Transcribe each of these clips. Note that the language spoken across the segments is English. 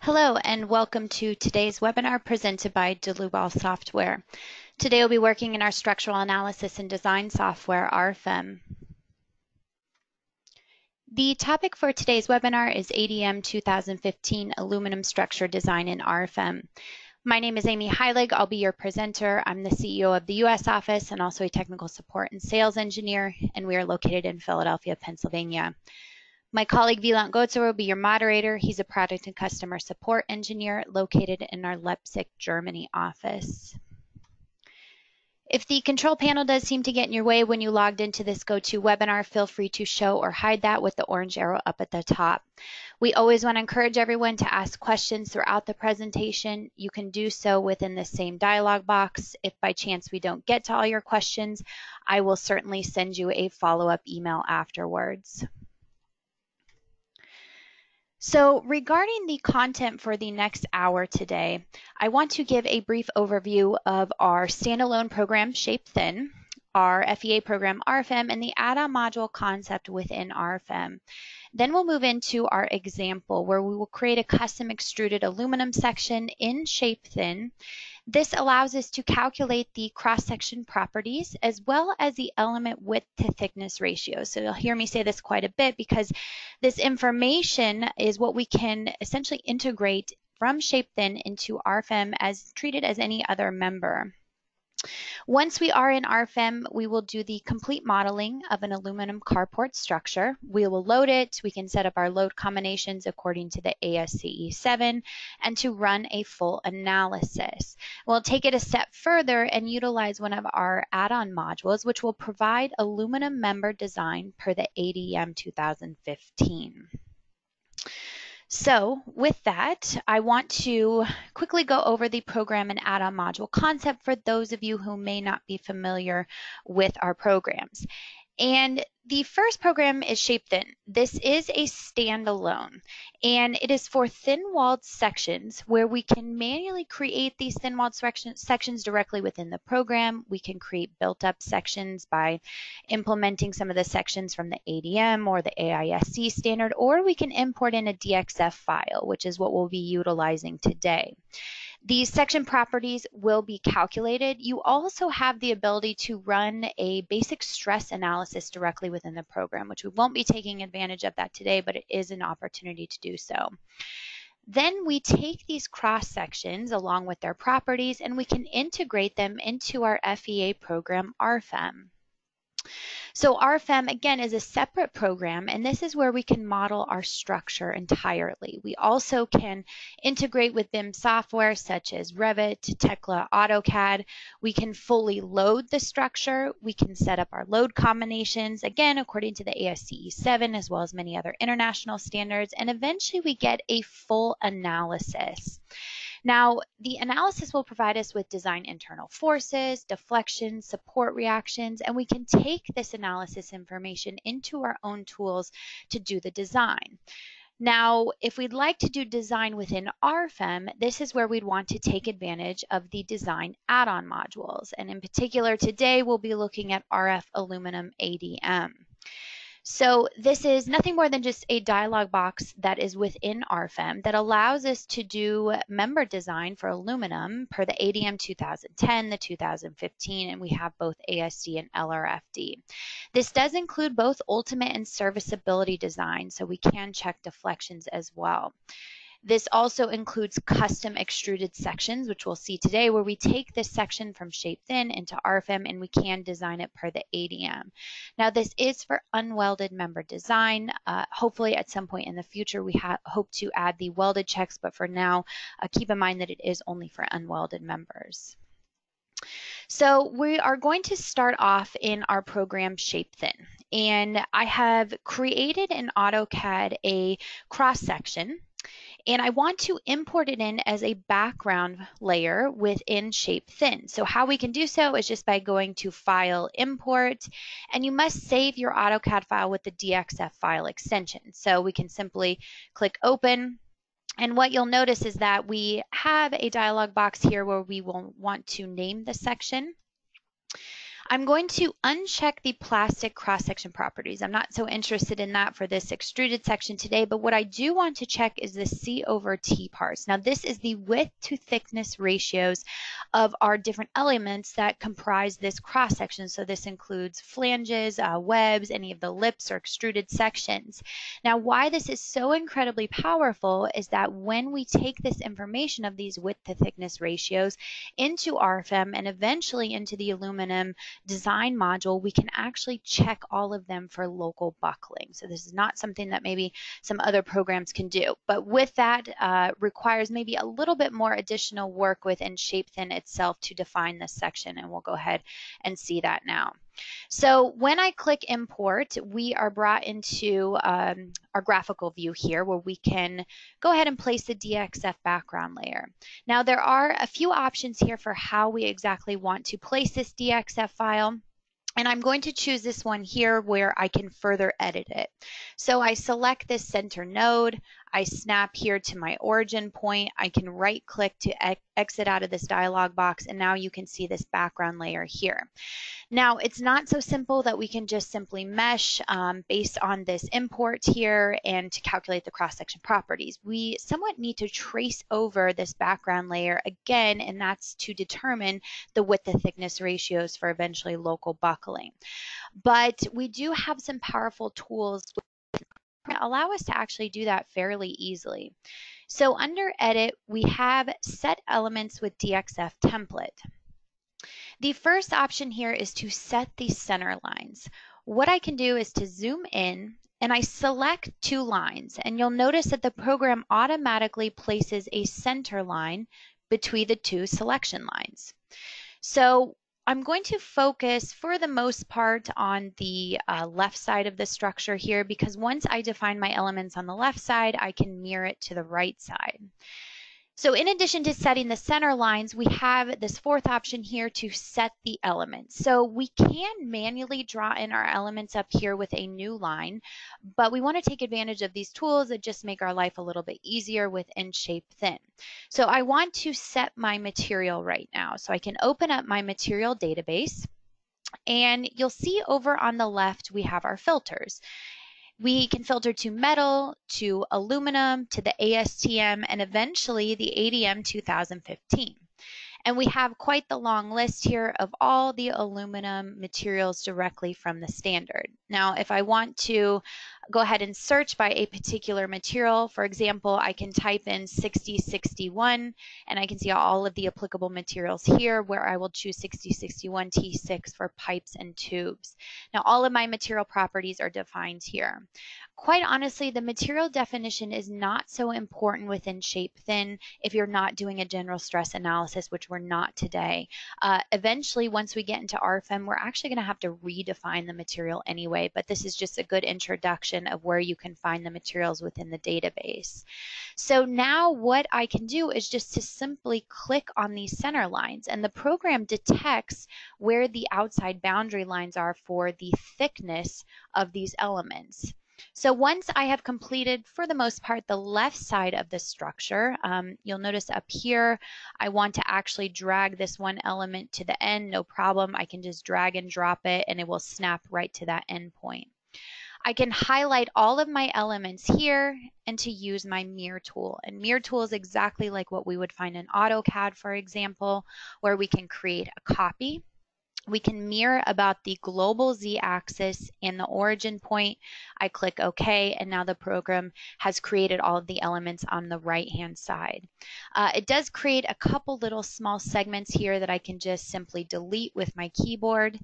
Hello and welcome to today's webinar presented by Dlubal Software. Today we'll be working in our structural analysis and design software, RFEM. The topic for today's webinar is ADM 2015 Aluminum Structure Design in RFEM. My name is Amy Heilig. I'll be your presenter. I'm the CEO of the U.S. office and also a technical support and sales engineer, and we are located in Philadelphia, Pennsylvania. My colleague Vilant Gotzer will be your moderator. He's a product and customer support engineer located in our Leipzig, Germany office. If the control panel does seem to get in your way when you logged into this GoToWebinar, feel free to show or hide that with the orange arrow up at the top. We always want to encourage everyone to ask questions throughout the presentation. You can do so within the same dialog box. If by chance we don't get to all your questions, I will certainly send you a follow-up email afterwards. So regarding the content for the next hour today, I want to give a brief overview of our standalone program Shape Thin, our FEA program RFEM, and the add-on module concept within RFEM. Then we'll move into our example where we will create a custom extruded aluminum section in Shape Thin this allows us to calculate the cross-section properties as well as the element width to thickness ratio. So you'll hear me say this quite a bit because this information is what we can essentially integrate from ShapeThin into RFEM as treated as any other member. Once we are in RFEM, we will do the complete modeling of an aluminum carport structure. We will load it. We can set up our load combinations according to the ASCE 7 and to run a full analysis. We'll take it a step further and utilize one of our add-on modules, which will provide aluminum member design per the ADM 2015. So with that, I want to quickly go over the program and add-on module concept for those of you who may not be familiar with our programs. And the first program is ShapeThin. This is a standalone and it is for thin-walled sections where we can manually create these thin-walled sections directly within the program. We can create built-up sections by implementing some of the sections from the ADM or the AISC standard, or we can import in a DXF file, which is what we'll be utilizing today. These section properties will be calculated. You also have the ability to run a basic stress analysis directly within the program, which we won't be taking advantage of that today, but it is an opportunity to do so. Then we take these cross sections along with their properties and we can integrate them into our FEA program, RFEM. So RFEM, again, is a separate program, and this is where we can model our structure entirely. We also can integrate with BIM software such as Revit, Tekla, AutoCAD. We can fully load the structure. We can set up our load combinations, again, according to the ASCE 7, as well as many other international standards, and eventually we get a full analysis. Now, the analysis will provide us with design internal forces, deflections, support reactions, and we can take this analysis information into our own tools to do the design. Now, if we'd like to do design within RFEM, this is where we'd want to take advantage of the design add-on modules. And in particular, today we'll be looking at RF Aluminum ADM. So this is nothing more than just a dialog box that is within RFEM that allows us to do member design for aluminum per the ADM 2010, the 2015, and we have both ASD and LRFD. This does include both ultimate and serviceability design, so we can check deflections as well. This also includes custom extruded sections, which we'll see today, where we take this section from shape thin into RFEM and we can design it per the ADM. Now, this is for unwelded member design. Uh, hopefully, at some point in the future, we hope to add the welded checks, but for now, uh, keep in mind that it is only for unwelded members. So we are going to start off in our program Shape Thin. And I have created in AutoCAD a cross section and I want to import it in as a background layer within Shape Thin. So how we can do so is just by going to File, Import, and you must save your AutoCAD file with the DXF file extension. So we can simply click Open, and what you'll notice is that we have a dialog box here where we will want to name the section. I'm going to uncheck the plastic cross-section properties. I'm not so interested in that for this extruded section today, but what I do want to check is the C over T parts. Now this is the width to thickness ratios of our different elements that comprise this cross-section. So this includes flanges, uh, webs, any of the lips or extruded sections. Now why this is so incredibly powerful is that when we take this information of these width to thickness ratios into RFEM and eventually into the aluminum design module, we can actually check all of them for local buckling. So this is not something that maybe some other programs can do. But with that uh, requires maybe a little bit more additional work within ShapeThin itself to define this section. And we'll go ahead and see that now. So when I click import, we are brought into um, our graphical view here where we can go ahead and place the DXF background layer. Now there are a few options here for how we exactly want to place this DXF file. And I'm going to choose this one here where I can further edit it. So I select this center node, I snap here to my origin point, I can right click to e exit out of this dialog box, and now you can see this background layer here. Now it's not so simple that we can just simply mesh um, based on this import here and to calculate the cross-section properties. We somewhat need to trace over this background layer again, and that's to determine the width to thickness ratios for eventually local buckling. But we do have some powerful tools allow us to actually do that fairly easily. So under edit, we have set elements with DXF template. The first option here is to set the center lines. What I can do is to zoom in and I select two lines and you'll notice that the program automatically places a center line between the two selection lines. So I'm going to focus for the most part on the uh, left side of the structure here because once I define my elements on the left side, I can mirror it to the right side. So in addition to setting the center lines, we have this fourth option here to set the elements. So we can manually draw in our elements up here with a new line, but we want to take advantage of these tools that just make our life a little bit easier with Shape Thin. So I want to set my material right now. So I can open up my material database. And you'll see over on the left, we have our filters. We can filter to metal, to aluminum, to the ASTM, and eventually the ADM 2015. And we have quite the long list here of all the aluminum materials directly from the standard. Now, if I want to go ahead and search by a particular material. For example, I can type in 6061 and I can see all of the applicable materials here where I will choose 6061 T6 for pipes and tubes. Now all of my material properties are defined here. Quite honestly, the material definition is not so important within Shape Thin if you're not doing a general stress analysis, which we're not today. Uh, eventually, once we get into RFEM, we're actually going to have to redefine the material anyway, but this is just a good introduction of where you can find the materials within the database. So now what I can do is just to simply click on these center lines and the program detects where the outside boundary lines are for the thickness of these elements. So once I have completed, for the most part, the left side of the structure, um, you'll notice up here, I want to actually drag this one element to the end, no problem. I can just drag and drop it and it will snap right to that end point. I can highlight all of my elements here and to use my mirror tool. And mirror tool is exactly like what we would find in AutoCAD, for example, where we can create a copy. We can mirror about the global z-axis and the origin point. I click OK, and now the program has created all of the elements on the right-hand side. Uh, it does create a couple little small segments here that I can just simply delete with my keyboard.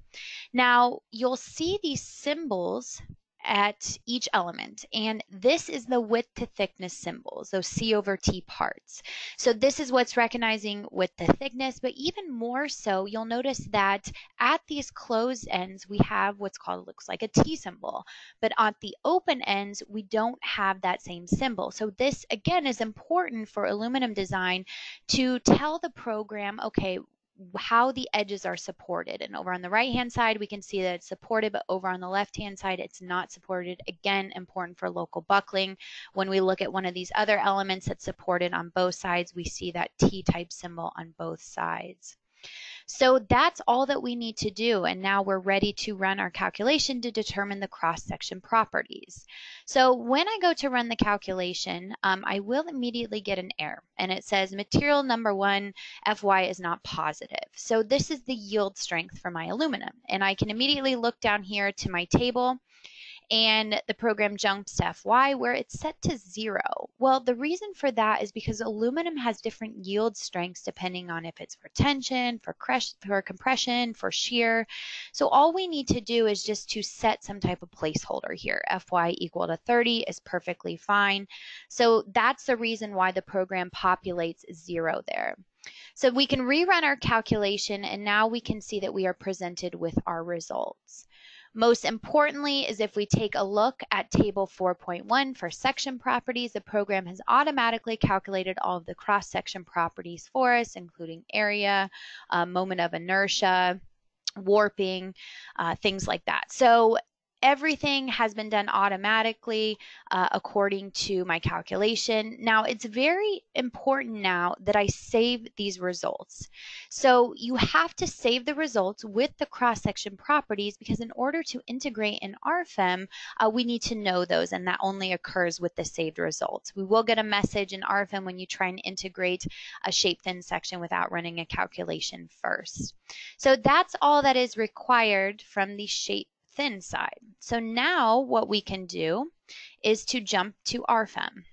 Now, you'll see these symbols at each element. And this is the width to thickness symbols, those C over T parts. So this is what's recognizing width to thickness, but even more so, you'll notice that at these closed ends, we have what's called, looks like a T symbol. But at the open ends, we don't have that same symbol. So this, again, is important for aluminum design to tell the program, okay, how the edges are supported. And over on the right hand side, we can see that it's supported, but over on the left hand side, it's not supported. Again, important for local buckling. When we look at one of these other elements that's supported on both sides, we see that T-type symbol on both sides. So that's all that we need to do. And now we're ready to run our calculation to determine the cross-section properties. So when I go to run the calculation, um, I will immediately get an error. And it says material number one, FY is not positive. So this is the yield strength for my aluminum. And I can immediately look down here to my table and the program jumps to FY where it's set to zero. Well, the reason for that is because aluminum has different yield strengths depending on if it's for tension, for, for compression, for shear. So all we need to do is just to set some type of placeholder here. FY equal to 30 is perfectly fine. So that's the reason why the program populates zero there. So we can rerun our calculation and now we can see that we are presented with our results. Most importantly is if we take a look at table 4.1 for section properties, the program has automatically calculated all of the cross-section properties for us, including area, uh, moment of inertia, warping, uh, things like that. So everything has been done automatically uh, according to my calculation. Now, it's very important now that I save these results. So you have to save the results with the cross-section properties because in order to integrate in RFEM, uh, we need to know those and that only occurs with the saved results. We will get a message in RFEM when you try and integrate a shape thin section without running a calculation first. So that's all that is required from the shape thin side. So now what we can do is to jump to RFEM.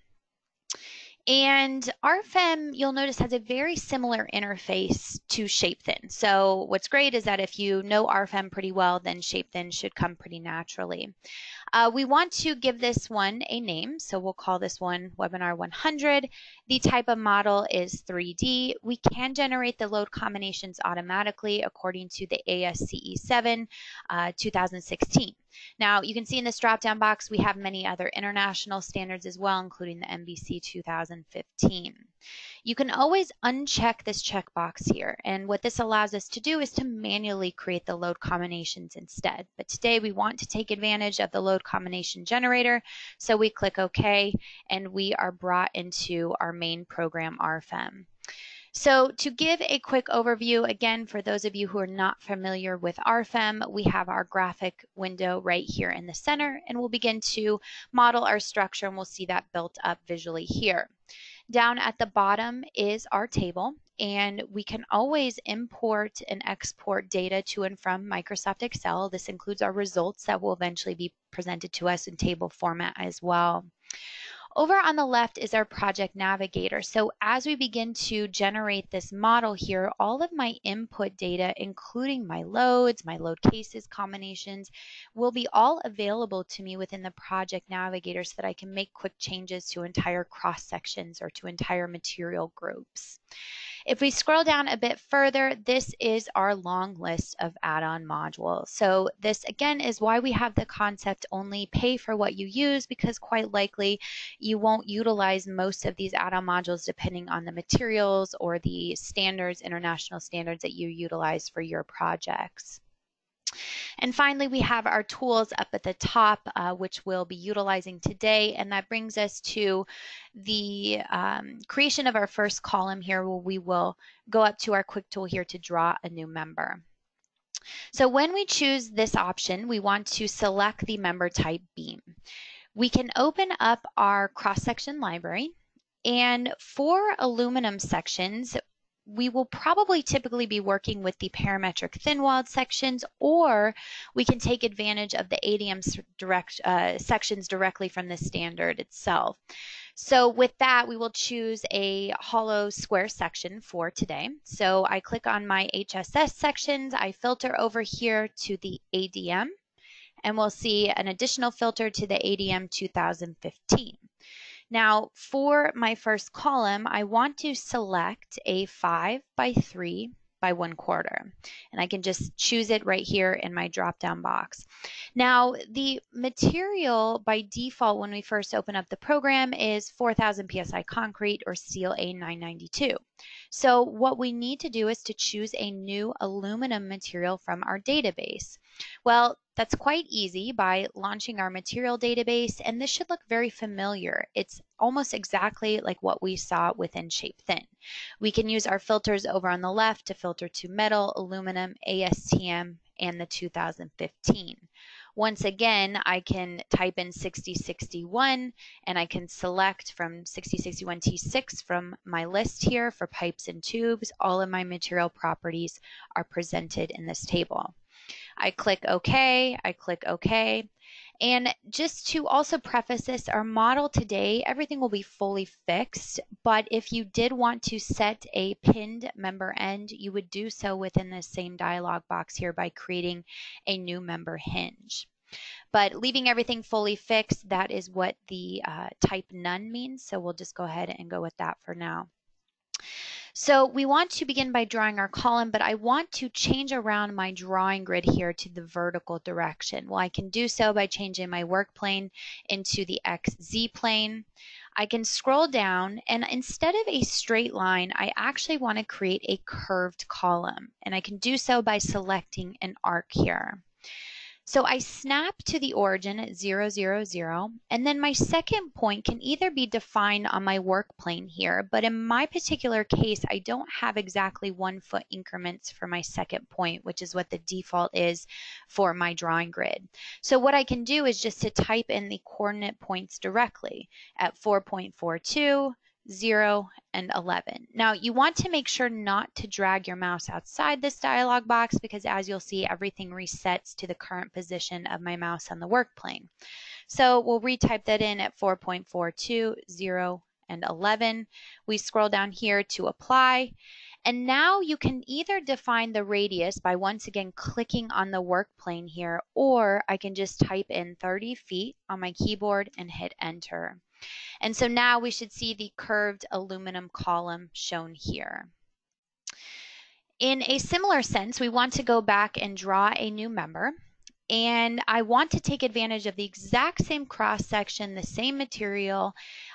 And RFEM, you'll notice, has a very similar interface to ShapeThin. So what's great is that if you know RFEM pretty well, then ShapeThin should come pretty naturally. Uh, we want to give this one a name, so we'll call this one Webinar 100. The type of model is 3D. We can generate the load combinations automatically according to the ASCE 7 uh, 2016. Now, you can see in this drop-down box, we have many other international standards as well, including the NBC 2015. You can always uncheck this checkbox here, and what this allows us to do is to manually create the load combinations instead. But today we want to take advantage of the load combination generator, so we click OK, and we are brought into our main program RFEM. So to give a quick overview, again, for those of you who are not familiar with RFEM, we have our graphic window right here in the center, and we'll begin to model our structure, and we'll see that built up visually here. Down at the bottom is our table, and we can always import and export data to and from Microsoft Excel. This includes our results that will eventually be presented to us in table format as well. Over on the left is our project navigator. So as we begin to generate this model here, all of my input data, including my loads, my load cases, combinations, will be all available to me within the project navigator so that I can make quick changes to entire cross sections or to entire material groups. If we scroll down a bit further, this is our long list of add-on modules. So this again is why we have the concept only pay for what you use because quite likely you won't utilize most of these add-on modules depending on the materials or the standards, international standards that you utilize for your projects. And finally, we have our tools up at the top, uh, which we'll be utilizing today. And that brings us to the um, creation of our first column here, where we will go up to our quick tool here to draw a new member. So when we choose this option, we want to select the member type beam. We can open up our cross-section library and for aluminum sections, we will probably typically be working with the parametric thin walled sections, or we can take advantage of the ADM direct uh, sections directly from the standard itself. So with that, we will choose a hollow square section for today. So I click on my HSS sections, I filter over here to the ADM, and we'll see an additional filter to the ADM 2015. Now for my first column, I want to select a 5 by 3 by 1 quarter. And I can just choose it right here in my drop down box. Now the material by default when we first open up the program is 4000 psi concrete or steel A992. So what we need to do is to choose a new aluminum material from our database. Well, that's quite easy by launching our material database, and this should look very familiar. It's almost exactly like what we saw within ShapeThin. We can use our filters over on the left to filter to metal, aluminum, ASTM, and the 2015. Once again, I can type in 6061 and I can select from 6061T6 from my list here for pipes and tubes. All of my material properties are presented in this table. I click OK, I click OK. And just to also preface this, our model today, everything will be fully fixed, but if you did want to set a pinned member end, you would do so within the same dialog box here by creating a new member hinge. But leaving everything fully fixed, that is what the uh, type none means. So we'll just go ahead and go with that for now. So we want to begin by drawing our column, but I want to change around my drawing grid here to the vertical direction. Well, I can do so by changing my work plane into the XZ plane. I can scroll down and instead of a straight line, I actually want to create a curved column. And I can do so by selecting an arc here. So I snap to the origin at 0, 0, 0, and then my second point can either be defined on my work plane here, but in my particular case, I don't have exactly one foot increments for my second point, which is what the default is for my drawing grid. So what I can do is just to type in the coordinate points directly at 4.42, 0, and 11. Now you want to make sure not to drag your mouse outside this dialog box because as you'll see everything resets to the current position of my mouse on the work plane. So we'll retype that in at 4.42, 0, and 11. We scroll down here to apply and now you can either define the radius by once again clicking on the work plane here or I can just type in 30 feet on my keyboard and hit enter. And so now we should see the curved aluminum column shown here. In a similar sense, we want to go back and draw a new member. And I want to take advantage of the exact same cross section, the same material.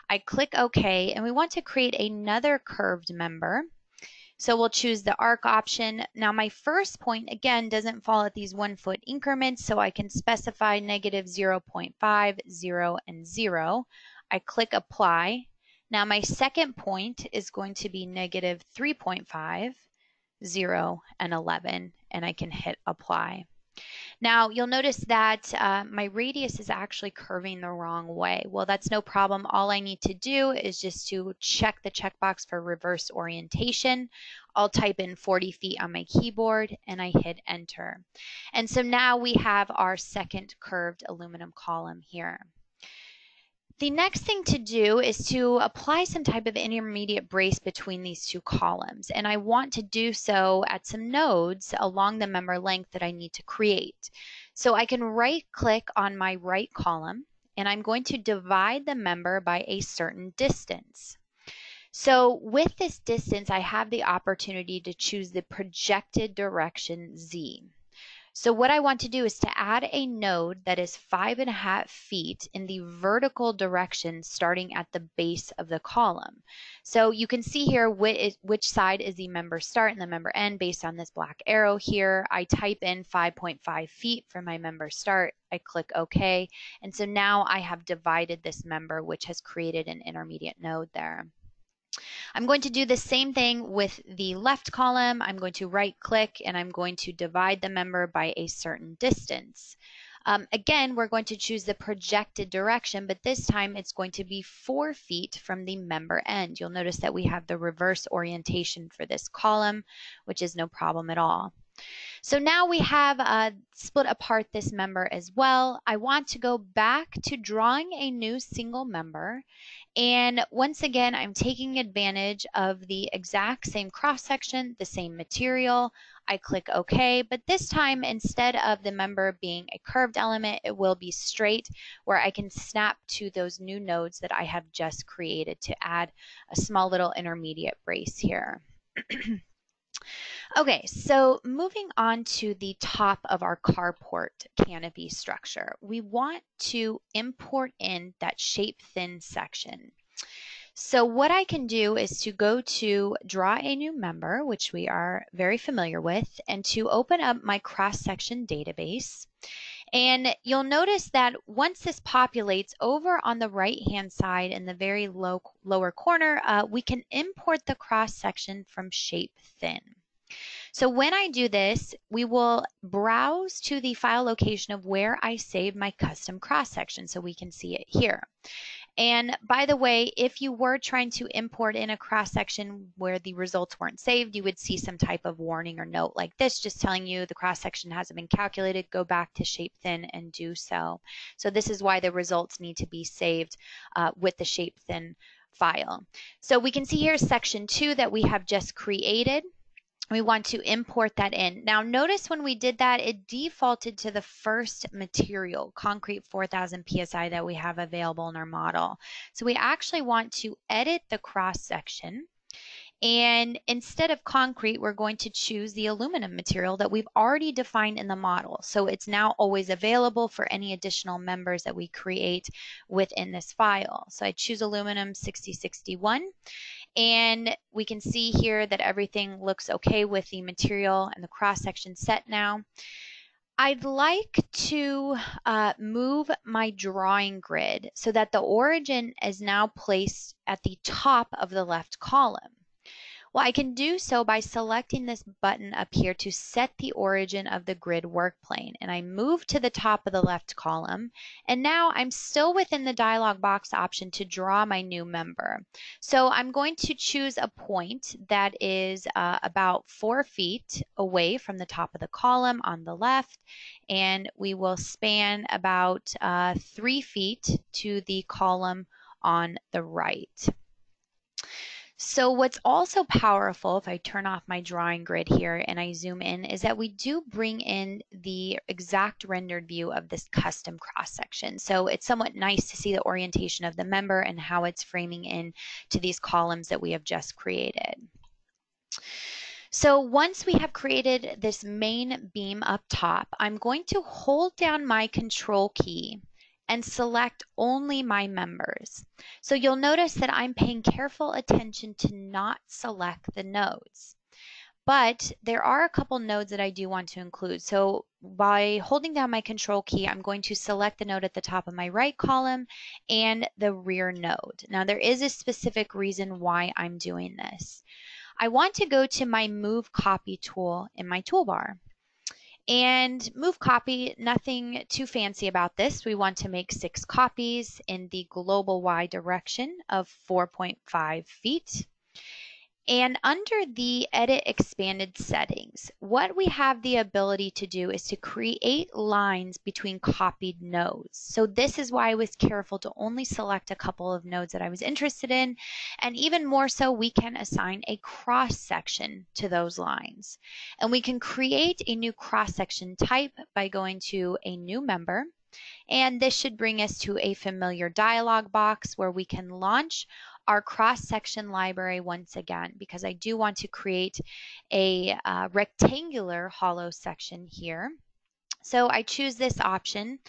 I click OK, and we want to create another curved member. So we'll choose the arc option. Now my first point, again, doesn't fall at these one foot increments, so I can specify negative 0 0.5, 0, and 0. I click apply. Now my second point is going to be negative 3.5, 0, and 11, and I can hit apply. Now you'll notice that uh, my radius is actually curving the wrong way. Well, that's no problem. All I need to do is just to check the checkbox for reverse orientation. I'll type in 40 feet on my keyboard and I hit enter. And so now we have our second curved aluminum column here. The next thing to do is to apply some type of intermediate brace between these two columns. And I want to do so at some nodes along the member length that I need to create. So I can right click on my right column and I'm going to divide the member by a certain distance. So with this distance, I have the opportunity to choose the projected direction Z. So what I want to do is to add a node that is five and a half feet in the vertical direction starting at the base of the column. So you can see here which, side is the member start and the member end based on this black arrow here. I type in 5.5 feet for my member start. I click OK. And so now I have divided this member, which has created an intermediate node there. I'm going to do the same thing with the left column. I'm going to right click and I'm going to divide the member by a certain distance. Um, again, we're going to choose the projected direction, but this time it's going to be four feet from the member end. You'll notice that we have the reverse orientation for this column, which is no problem at all. So now we have uh, split apart this member as well. I want to go back to drawing a new single member and once again, I'm taking advantage of the exact same cross section, the same material. I click OK, but this time instead of the member being a curved element, it will be straight where I can snap to those new nodes that I have just created to add a small little intermediate brace here. Okay, so moving on to the top of our carport canopy structure, we want to import in that shape thin section. So what I can do is to go to draw a new member, which we are very familiar with, and to open up my cross-section database. And you'll notice that once this populates over on the right hand side in the very low lower corner, uh, we can import the cross section from shape thin. So when I do this, we will browse to the file location of where I saved my custom cross section so we can see it here. And by the way, if you were trying to import in a cross section where the results weren't saved, you would see some type of warning or note like this, just telling you the cross section hasn't been calculated, go back to shape thin and do so. So this is why the results need to be saved uh, with the shape thin file. So we can see here section two that we have just created we want to import that in. Now notice when we did that, it defaulted to the first material, concrete 4000 PSI that we have available in our model. So we actually want to edit the cross section and instead of concrete, we're going to choose the aluminum material that we've already defined in the model. So it's now always available for any additional members that we create within this file. So I choose aluminum 6061 and we can see here that everything looks okay with the material and the cross section set now. I'd like to uh, move my drawing grid so that the origin is now placed at the top of the left column. Well, I can do so by selecting this button up here to set the origin of the grid work plane. And I move to the top of the left column. And now I'm still within the dialog box option to draw my new member. So I'm going to choose a point that is uh, about four feet away from the top of the column on the left. And we will span about uh, three feet to the column on the right. So what's also powerful, if I turn off my drawing grid here and I zoom in, is that we do bring in the exact rendered view of this custom cross section. So it's somewhat nice to see the orientation of the member and how it's framing in to these columns that we have just created. So once we have created this main beam up top, I'm going to hold down my control key and select only my members. So you'll notice that I'm paying careful attention to not select the nodes. But there are a couple nodes that I do want to include. So by holding down my control key, I'm going to select the node at the top of my right column and the rear node. Now there is a specific reason why I'm doing this. I want to go to my move copy tool in my toolbar. And move copy, nothing too fancy about this. We want to make six copies in the global Y direction of 4.5 feet. And under the edit expanded settings, what we have the ability to do is to create lines between copied nodes. So this is why I was careful to only select a couple of nodes that I was interested in. And even more so, we can assign a cross section to those lines. And we can create a new cross section type by going to a new member. And this should bring us to a familiar dialog box where we can launch our cross-section library once again because I do want to create a uh, rectangular hollow section here. So I choose this option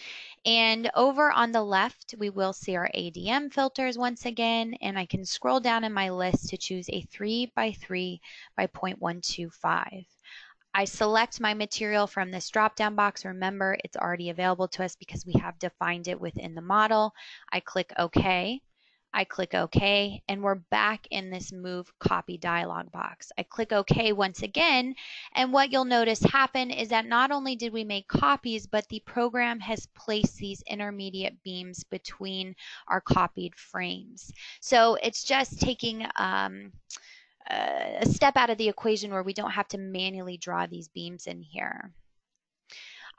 and over on the left we will see our ADM filters once again and I can scroll down in my list to choose a 3 by 3 by 0.125. I select my material from this drop down box. Remember, it's already available to us because we have defined it within the model. I click OK. I click OK, and we're back in this Move Copy dialog box. I click OK once again, and what you'll notice happen is that not only did we make copies, but the program has placed these intermediate beams between our copied frames. So it's just taking um, a step out of the equation where we don't have to manually draw these beams in here.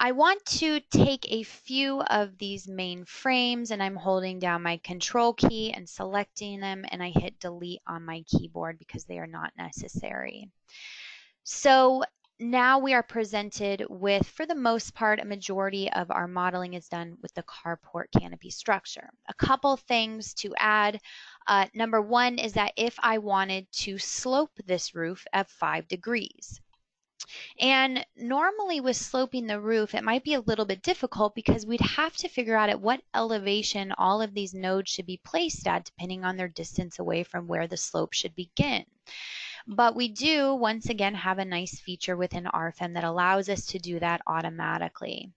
I want to take a few of these main frames and I'm holding down my control key and selecting them and I hit delete on my keyboard because they are not necessary. So now we are presented with, for the most part, a majority of our modeling is done with the carport canopy structure. A couple things to add. Uh, number one is that if I wanted to slope this roof at five degrees, And normally with sloping the roof, it might be a little bit difficult because we'd have to figure out at what elevation all of these nodes should be placed at depending on their distance away from where the slope should begin. But we do, once again, have a nice feature within RFEM that allows us to do that automatically.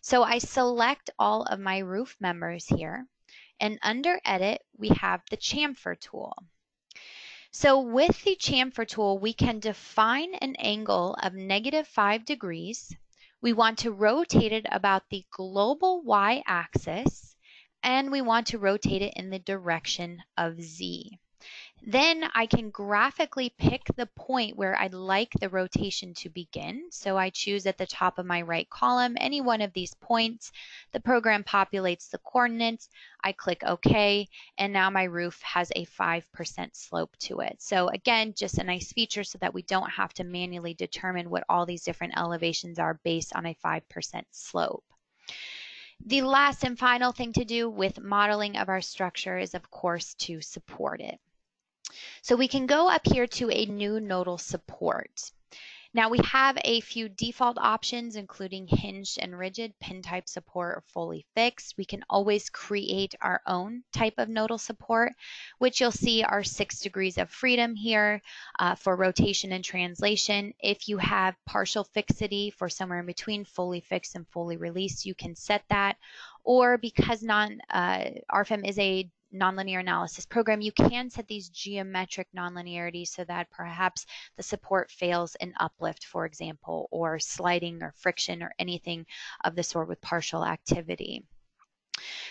So I select all of my roof members here, and under Edit, we have the chamfer tool. So with the chamfer tool, we can define an angle of negative 5 degrees. We want to rotate it about the global y-axis, and we want to rotate it in the direction of z. Then I can graphically pick the point where I'd like the rotation to begin. So I choose at the top of my right column any one of these points. The program populates the coordinates. I click OK, and now my roof has a 5% slope to it. So again, just a nice feature so that we don't have to manually determine what all these different elevations are based on a 5% slope. The last and final thing to do with modeling of our structure is, of course, to support it. So we can go up here to a new nodal support. Now we have a few default options, including hinged and rigid, pin type support, or fully fixed. We can always create our own type of nodal support, which you'll see are six degrees of freedom here uh, for rotation and translation. If you have partial fixity for somewhere in between fully fixed and fully released, you can set that. Or because non uh, RFEM is a nonlinear analysis program, you can set these geometric nonlinearities so that perhaps the support fails in uplift, for example, or sliding or friction or anything of the sort with partial activity.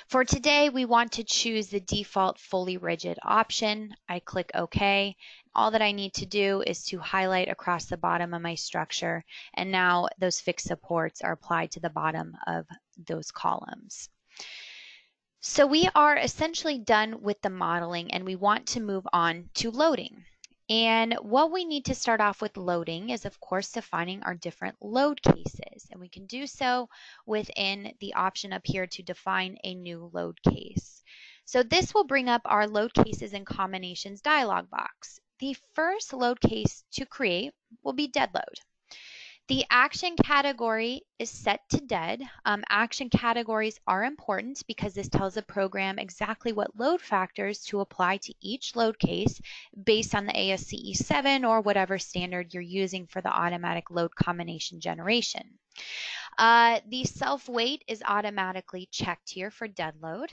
For today, we want to choose the default fully rigid option. I click OK. All that I need to do is to highlight across the bottom of my structure, and now those fixed supports are applied to the bottom of those columns. So we are essentially done with the modeling and we want to move on to loading. And what we need to start off with loading is of course defining our different load cases. And we can do so within the option up here to define a new load case. So this will bring up our load cases and combinations dialog box. The first load case to create will be dead load. The action category is set to dead. Um, action categories are important because this tells the program exactly what load factors to apply to each load case based on the ASCE 7 or whatever standard you're using for the automatic load combination generation. Uh, the self weight is automatically checked here for dead load.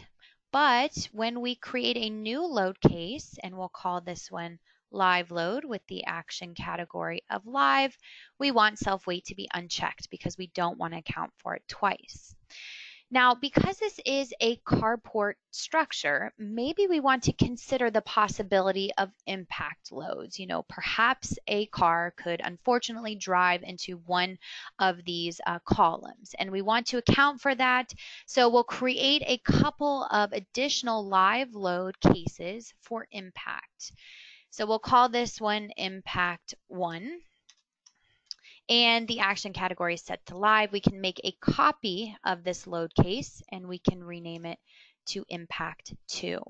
But when we create a new load case, and we'll call this one live load with the action category of live, we want self weight to be unchecked because we don't want to account for it twice. Now, because this is a carport structure, maybe we want to consider the possibility of impact loads. You know, perhaps a car could unfortunately drive into one of these uh, columns, and we want to account for that. So we'll create a couple of additional live load cases for impact. So we'll call this one impact one. And the action category is set to live. We can make a copy of this load case and we can rename it to impact two.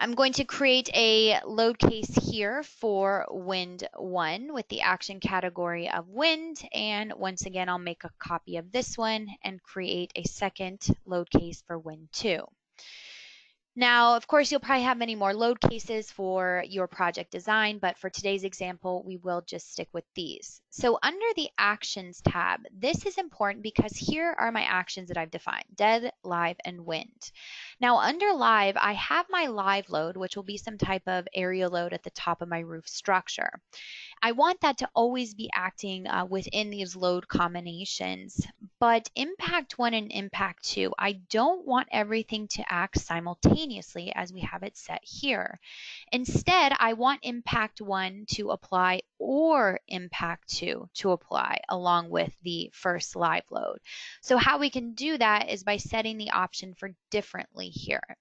I'm going to create a load case here for wind one with the action category of wind. And once again, I'll make a copy of this one and create a second load case for wind two. Now, of course, you'll probably have many more load cases for your project design, but for today's example, we will just stick with these. So under the Actions tab, this is important because here are my actions that I've defined, dead, live, and wind. Now under live, I have my live load, which will be some type of area load at the top of my roof structure. I want that to always be acting uh, within these load combinations. But impact one and impact two, I don't want everything to act simultaneously as we have it set here. Instead, I want impact one to apply or impact two to apply along with the first live load. So how we can do that is by setting the option for differently here.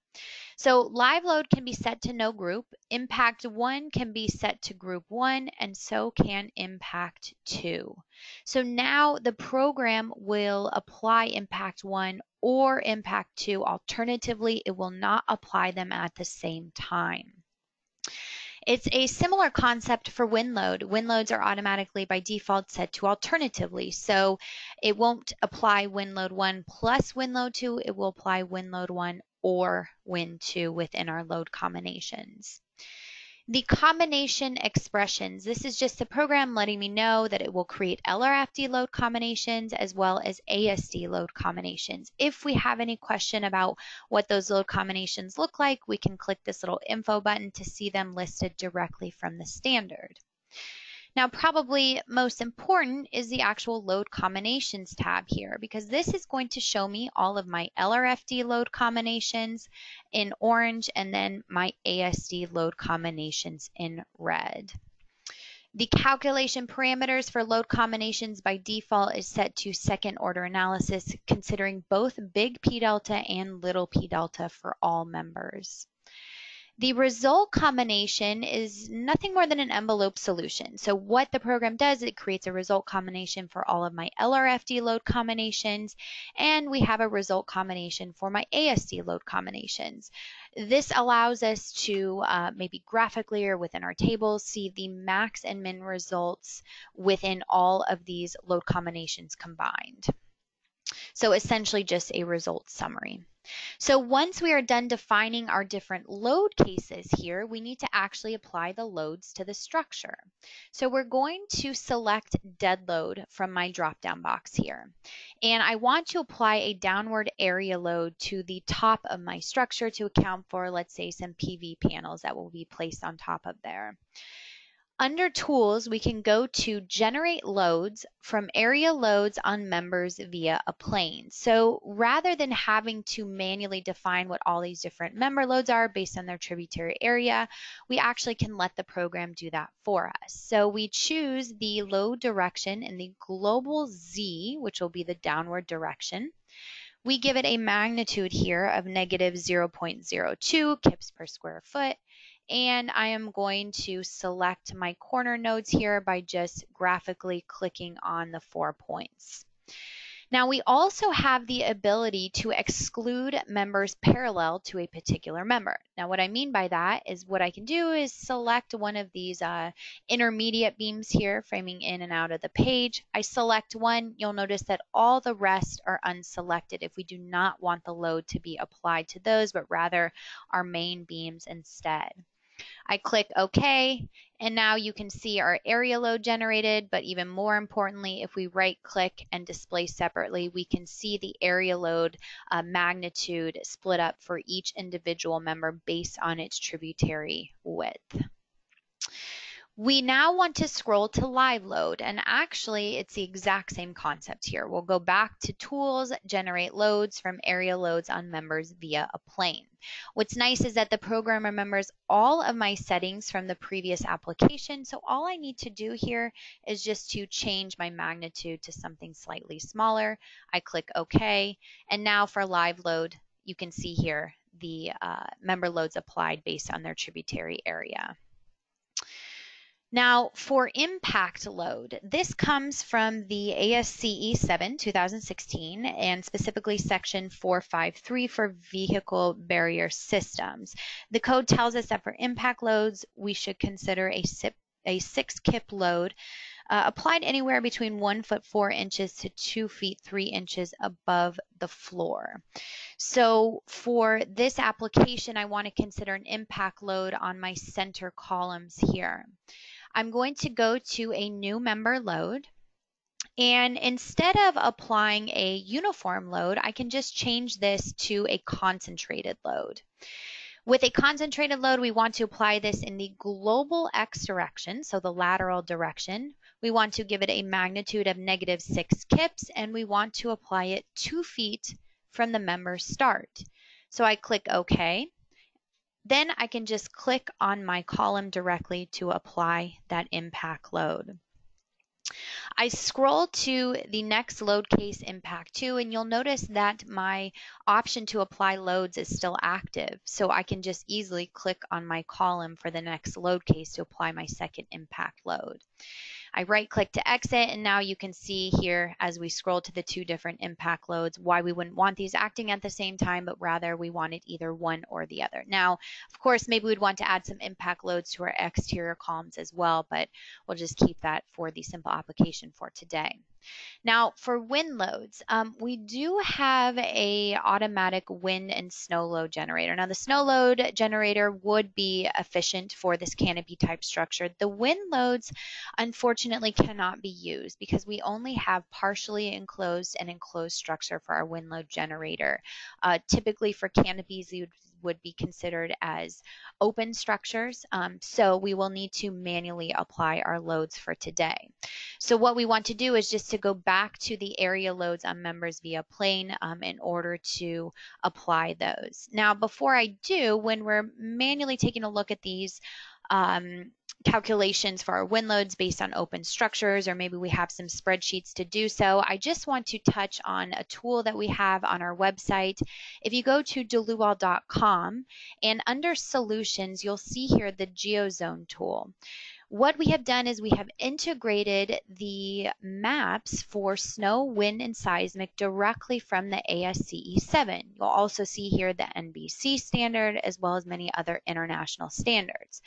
So live load can be set to no group, impact one can be set to group one, and so can impact two. So now the program will apply impact one or impact two. Alternatively, it will not apply them at the same time. It's a similar concept for wind load. Wind loads are automatically by default set to alternatively. So it won't apply wind load 1 plus wind load 2. It will apply wind load 1 or wind 2 within our load combinations. The combination expressions, this is just the program letting me know that it will create LRFD load combinations as well as ASD load combinations. If we have any question about what those load combinations look like, we can click this little info button to see them listed directly from the standard. Now, probably most important is the actual load combinations tab here because this is going to show me all of my LRFD load combinations in orange and then my ASD load combinations in red. The calculation parameters for load combinations by default is set to second order analysis, considering both big P delta and little p delta for all members. The result combination is nothing more than an envelope solution. So what the program does, it creates a result combination for all of my LRFD load combinations, and we have a result combination for my ASD load combinations. This allows us to uh, maybe graphically or within our tables see the max and min results within all of these load combinations combined. So essentially just a result summary. So once we are done defining our different load cases here, we need to actually apply the loads to the structure. So we're going to select dead load from my drop-down box here. And I want to apply a downward area load to the top of my structure to account for, let's say, some PV panels that will be placed on top of there. Under Tools, we can go to Generate Loads from Area Loads on Members via a plane. So rather than having to manually define what all these different member loads are based on their tributary area, we actually can let the program do that for us. So we choose the load direction in the global Z, which will be the downward direction. We give it a magnitude here of negative 0.02 kips per square foot and I am going to select my corner nodes here by just graphically clicking on the four points. Now we also have the ability to exclude members parallel to a particular member. Now what I mean by that is what I can do is select one of these uh, intermediate beams here framing in and out of the page. I select one, you'll notice that all the rest are unselected if we do not want the load to be applied to those but rather our main beams instead. I click OK, and now you can see our area load generated, but even more importantly, if we right click and display separately, we can see the area load uh, magnitude split up for each individual member based on its tributary width. We now want to scroll to live load and actually it's the exact same concept here. We'll go back to tools, generate loads from area loads on members via a plane. What's nice is that the program remembers all of my settings from the previous application. So all I need to do here is just to change my magnitude to something slightly smaller. I click OK. And now for live load, you can see here the uh, member loads applied based on their tributary area. Now, for impact load, this comes from the ASCE 7 2016 and specifically section 453 for vehicle barrier systems. The code tells us that for impact loads, we should consider a, a 6 kip load uh, applied anywhere between 1 foot 4 inches to 2 feet 3 inches above the floor. So for this application, I want to consider an impact load on my center columns here. I'm going to go to a new member load. And instead of applying a uniform load, I can just change this to a concentrated load. With a concentrated load, we want to apply this in the global x direction, so the lateral direction. We want to give it a magnitude of negative 6 kips, and we want to apply it 2 feet from the member start. So I click OK. Then I can just click on my column directly to apply that impact load. I scroll to the next load case impact 2 and you'll notice that my option to apply loads is still active. So I can just easily click on my column for the next load case to apply my second impact load. I right click to exit and now you can see here as we scroll to the two different impact loads why we wouldn't want these acting at the same time, but rather we wanted either one or the other. Now, of course, maybe we'd want to add some impact loads to our exterior columns as well, but we'll just keep that for the simple application for today. Now for wind loads, um, we do have a automatic wind and snow load generator. Now the snow load generator would be efficient for this canopy type structure. The wind loads unfortunately cannot be used because we only have partially enclosed and enclosed structure for our wind load generator. Uh, typically for canopies, you would be considered as open structures. Um, so we will need to manually apply our loads for today. So what we want to do is just to go back to the area loads on members via plane um, in order to apply those. Now, before I do, when we're manually taking a look at these, um, calculations for our wind loads based on open structures, or maybe we have some spreadsheets to do so, I just want to touch on a tool that we have on our website. If you go to dlubal.com and under solutions, you'll see here the GeoZone tool. What we have done is we have integrated the maps for snow, wind, and seismic directly from the ASCE 7. You'll also see here the NBC standard as well as many other international standards.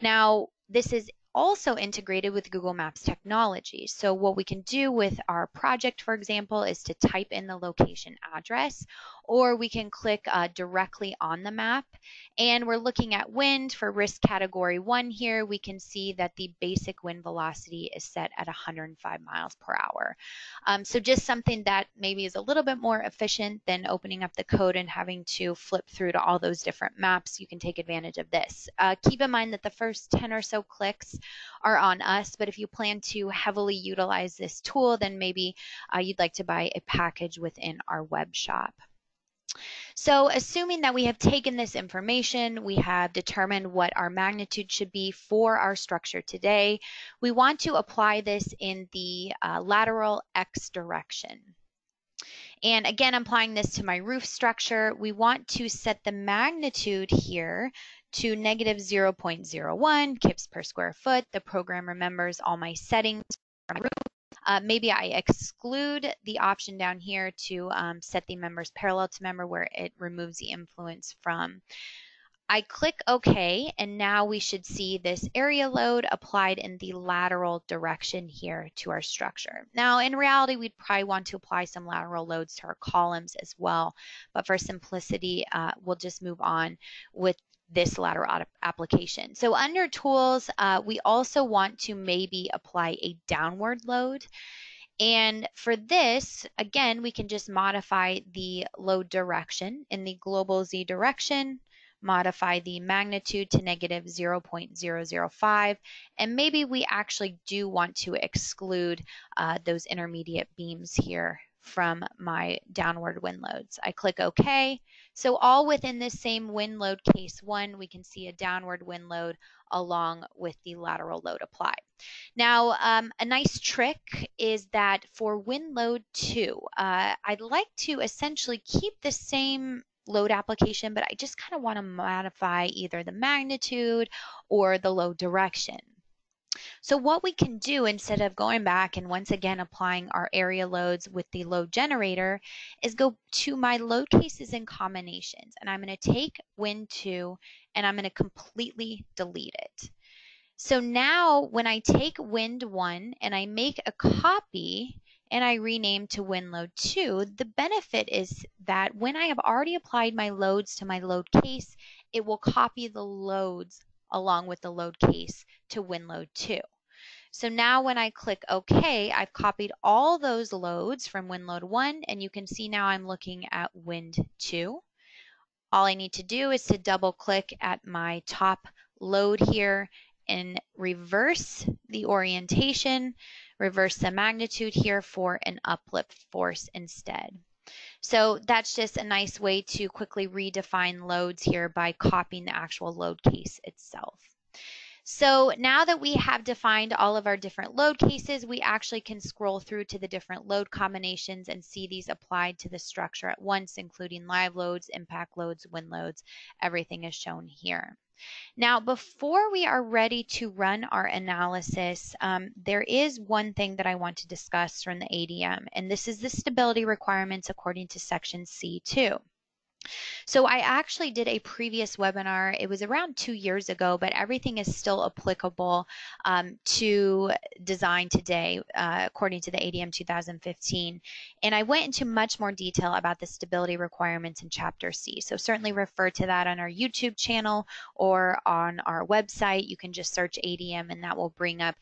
Now, this is also integrated with Google Maps technology. So what we can do with our project, for example, is to type in the location address, or we can click uh, directly on the map. And we're looking at wind for risk category one here. We can see that the basic wind velocity is set at 105 miles per hour. Um, so just something that maybe is a little bit more efficient than opening up the code and having to flip through to all those different maps. You can take advantage of this. Uh, keep in mind that the first 10 or so clicks are on us. But if you plan to heavily utilize this tool, then maybe uh, you'd like to buy a package within our web shop. So assuming that we have taken this information, we have determined what our magnitude should be for our structure today, we want to apply this in the uh, lateral x direction. And again, applying this to my roof structure, we want to set the magnitude here to negative 0.01 kips per square foot. The program remembers all my settings. Uh, maybe I exclude the option down here to um, set the members parallel to member where it removes the influence from. I click OK, and now we should see this area load applied in the lateral direction here to our structure. Now, in reality, we'd probably want to apply some lateral loads to our columns as well, but for simplicity, uh, we'll just move on with this lateral application. So under tools, uh, we also want to maybe apply a downward load. And for this, again, we can just modify the load direction in the global Z direction, modify the magnitude to negative 0.005, and maybe we actually do want to exclude uh, those intermediate beams here from my downward wind loads. I click OK. So all within this same wind load case one, we can see a downward wind load along with the lateral load applied. Now, um, a nice trick is that for wind load two, uh, I'd like to essentially keep the same load application, but I just kind of want to modify either the magnitude or the load direction. So what we can do instead of going back and once again applying our area loads with the load generator is go to my load cases and combinations and I'm going to take wind 2 and I'm going to completely delete it. So now when I take wind 1 and I make a copy and I rename to wind load 2, the benefit is that when I have already applied my loads to my load case, it will copy the loads along with the load case to wind load 2. So now when I click OK, I've copied all those loads from wind load 1 and you can see now I'm looking at wind 2. All I need to do is to double click at my top load here and reverse the orientation, reverse the magnitude here for an uplift force instead. So that's just a nice way to quickly redefine loads here by copying the actual load case itself. So now that we have defined all of our different load cases, we actually can scroll through to the different load combinations and see these applied to the structure at once, including live loads, impact loads, wind loads, everything is shown here. Now, before we are ready to run our analysis, um, there is one thing that I want to discuss from the ADM, and this is the stability requirements according to section C2. So I actually did a previous webinar. It was around two years ago, but everything is still applicable um, to design today, uh, according to the ADM 2015. And I went into much more detail about the stability requirements in Chapter C. So certainly refer to that on our YouTube channel or on our website. You can just search ADM and that will bring up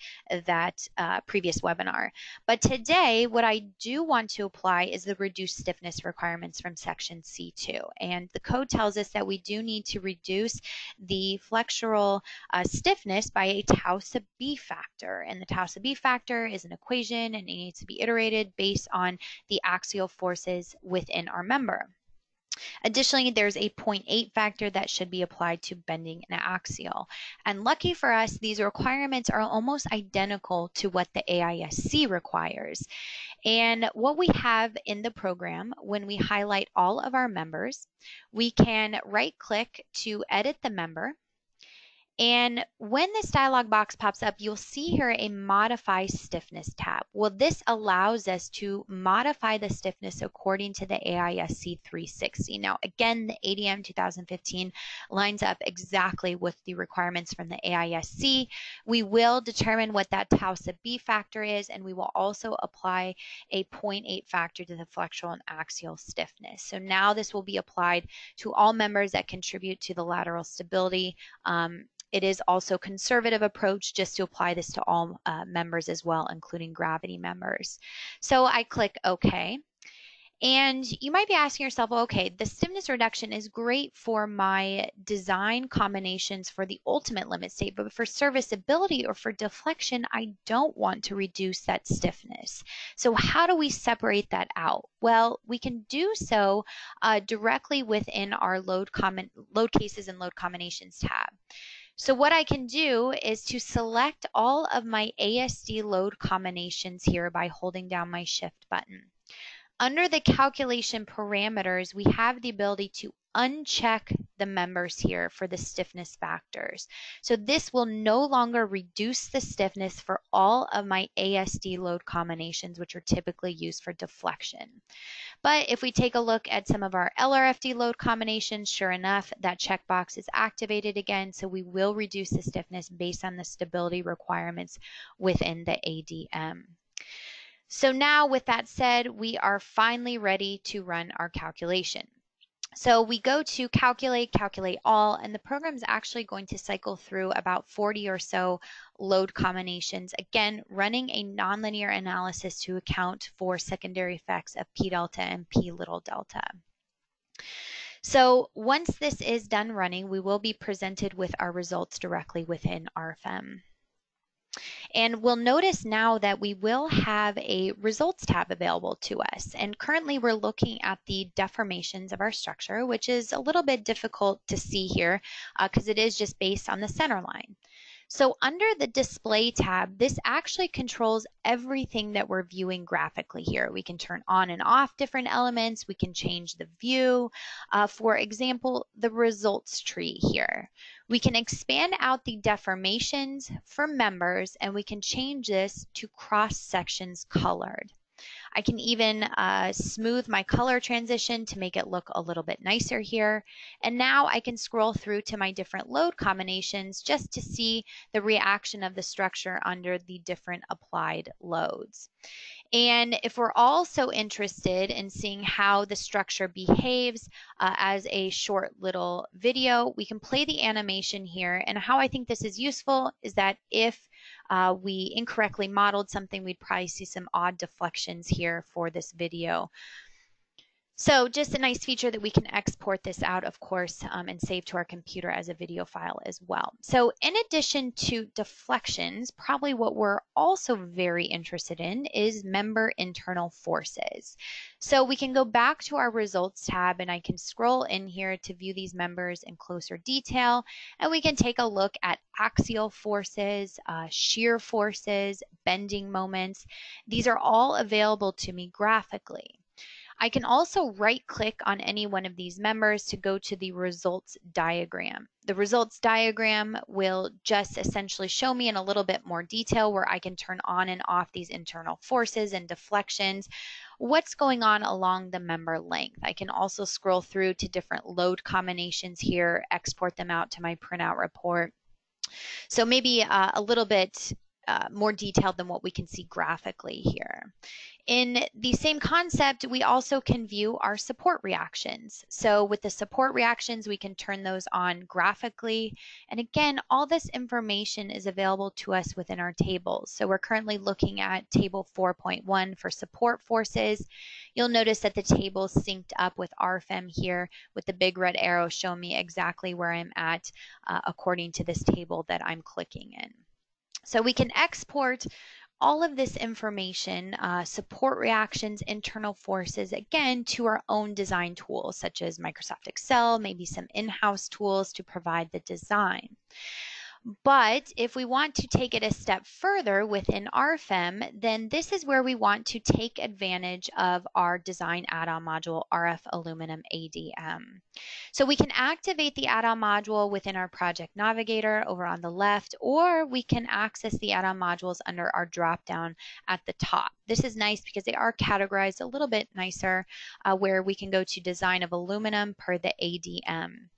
that uh, previous webinar. But today, what I do want to apply is the reduced stiffness requirements from Section C2. And the code tells us that we do need to reduce the flexural uh, stiffness by a tau sub b factor. And the tau sub b factor is an equation and it needs to be iterated based on the axial forces within our member. Additionally, there's a 0.8 factor that should be applied to bending an axial. And lucky for us, these requirements are almost identical to what the AISC requires. And what we have in the program, when we highlight all of our members, we can right click to edit the member and when this dialog box pops up, you'll see here a modify stiffness tab. Well, this allows us to modify the stiffness according to the AISC 360. Now, again, the ADM 2015 lines up exactly with the requirements from the AISC. We will determine what that tau sub B factor is, and we will also apply a 0.8 factor to the flexural and axial stiffness. So now this will be applied to all members that contribute to the lateral stability um, it is also conservative approach just to apply this to all uh, members as well, including gravity members. So I click OK. And you might be asking yourself, okay, the stiffness reduction is great for my design combinations for the ultimate limit state, but for serviceability or for deflection, I don't want to reduce that stiffness. So how do we separate that out? Well, we can do so uh, directly within our load, load cases and load combinations tab. So what I can do is to select all of my ASD load combinations here by holding down my shift button. Under the calculation parameters, we have the ability to uncheck the members here for the stiffness factors. So this will no longer reduce the stiffness for all of my ASD load combinations, which are typically used for deflection. But if we take a look at some of our LRFD load combinations, sure enough, that checkbox is activated again. So we will reduce the stiffness based on the stability requirements within the ADM. So now with that said, we are finally ready to run our calculation. So we go to calculate, calculate all, and the program is actually going to cycle through about 40 or so load combinations, again, running a nonlinear analysis to account for secondary effects of P delta and P little delta. So once this is done running, we will be presented with our results directly within RFEM. And we'll notice now that we will have a results tab available to us. And currently we're looking at the deformations of our structure, which is a little bit difficult to see here because uh, it is just based on the center line. So under the display tab, this actually controls everything that we're viewing graphically here. We can turn on and off different elements. We can change the view. Uh, for example, the results tree here. We can expand out the deformations for members and we can change this to cross sections colored. I can even uh, smooth my color transition to make it look a little bit nicer here. And now I can scroll through to my different load combinations just to see the reaction of the structure under the different applied loads. And if we're also interested in seeing how the structure behaves uh, as a short little video, we can play the animation here. And how I think this is useful is that if uh, we incorrectly modeled something, we'd probably see some odd deflections here for this video. So just a nice feature that we can export this out, of course, um, and save to our computer as a video file as well. So in addition to deflections, probably what we're also very interested in is member internal forces. So we can go back to our results tab and I can scroll in here to view these members in closer detail and we can take a look at axial forces, uh, shear forces, bending moments. These are all available to me graphically. I can also right click on any one of these members to go to the results diagram. The results diagram will just essentially show me in a little bit more detail where I can turn on and off these internal forces and deflections, what's going on along the member length. I can also scroll through to different load combinations here, export them out to my printout report. So maybe uh, a little bit uh, more detailed than what we can see graphically here. In the same concept, we also can view our support reactions. So with the support reactions, we can turn those on graphically. And again, all this information is available to us within our tables. So we're currently looking at table 4.1 for support forces. You'll notice that the table synced up with RFEM here with the big red arrow showing me exactly where I'm at uh, according to this table that I'm clicking in. So we can export all of this information, uh, support reactions, internal forces, again, to our own design tools, such as Microsoft Excel, maybe some in-house tools to provide the design. But if we want to take it a step further within RFEM, then this is where we want to take advantage of our design add-on module, RF Aluminum ADM. So we can activate the add-on module within our project navigator over on the left, or we can access the add-on modules under our drop-down at the top. This is nice because they are categorized a little bit nicer uh, where we can go to design of aluminum per the ADM.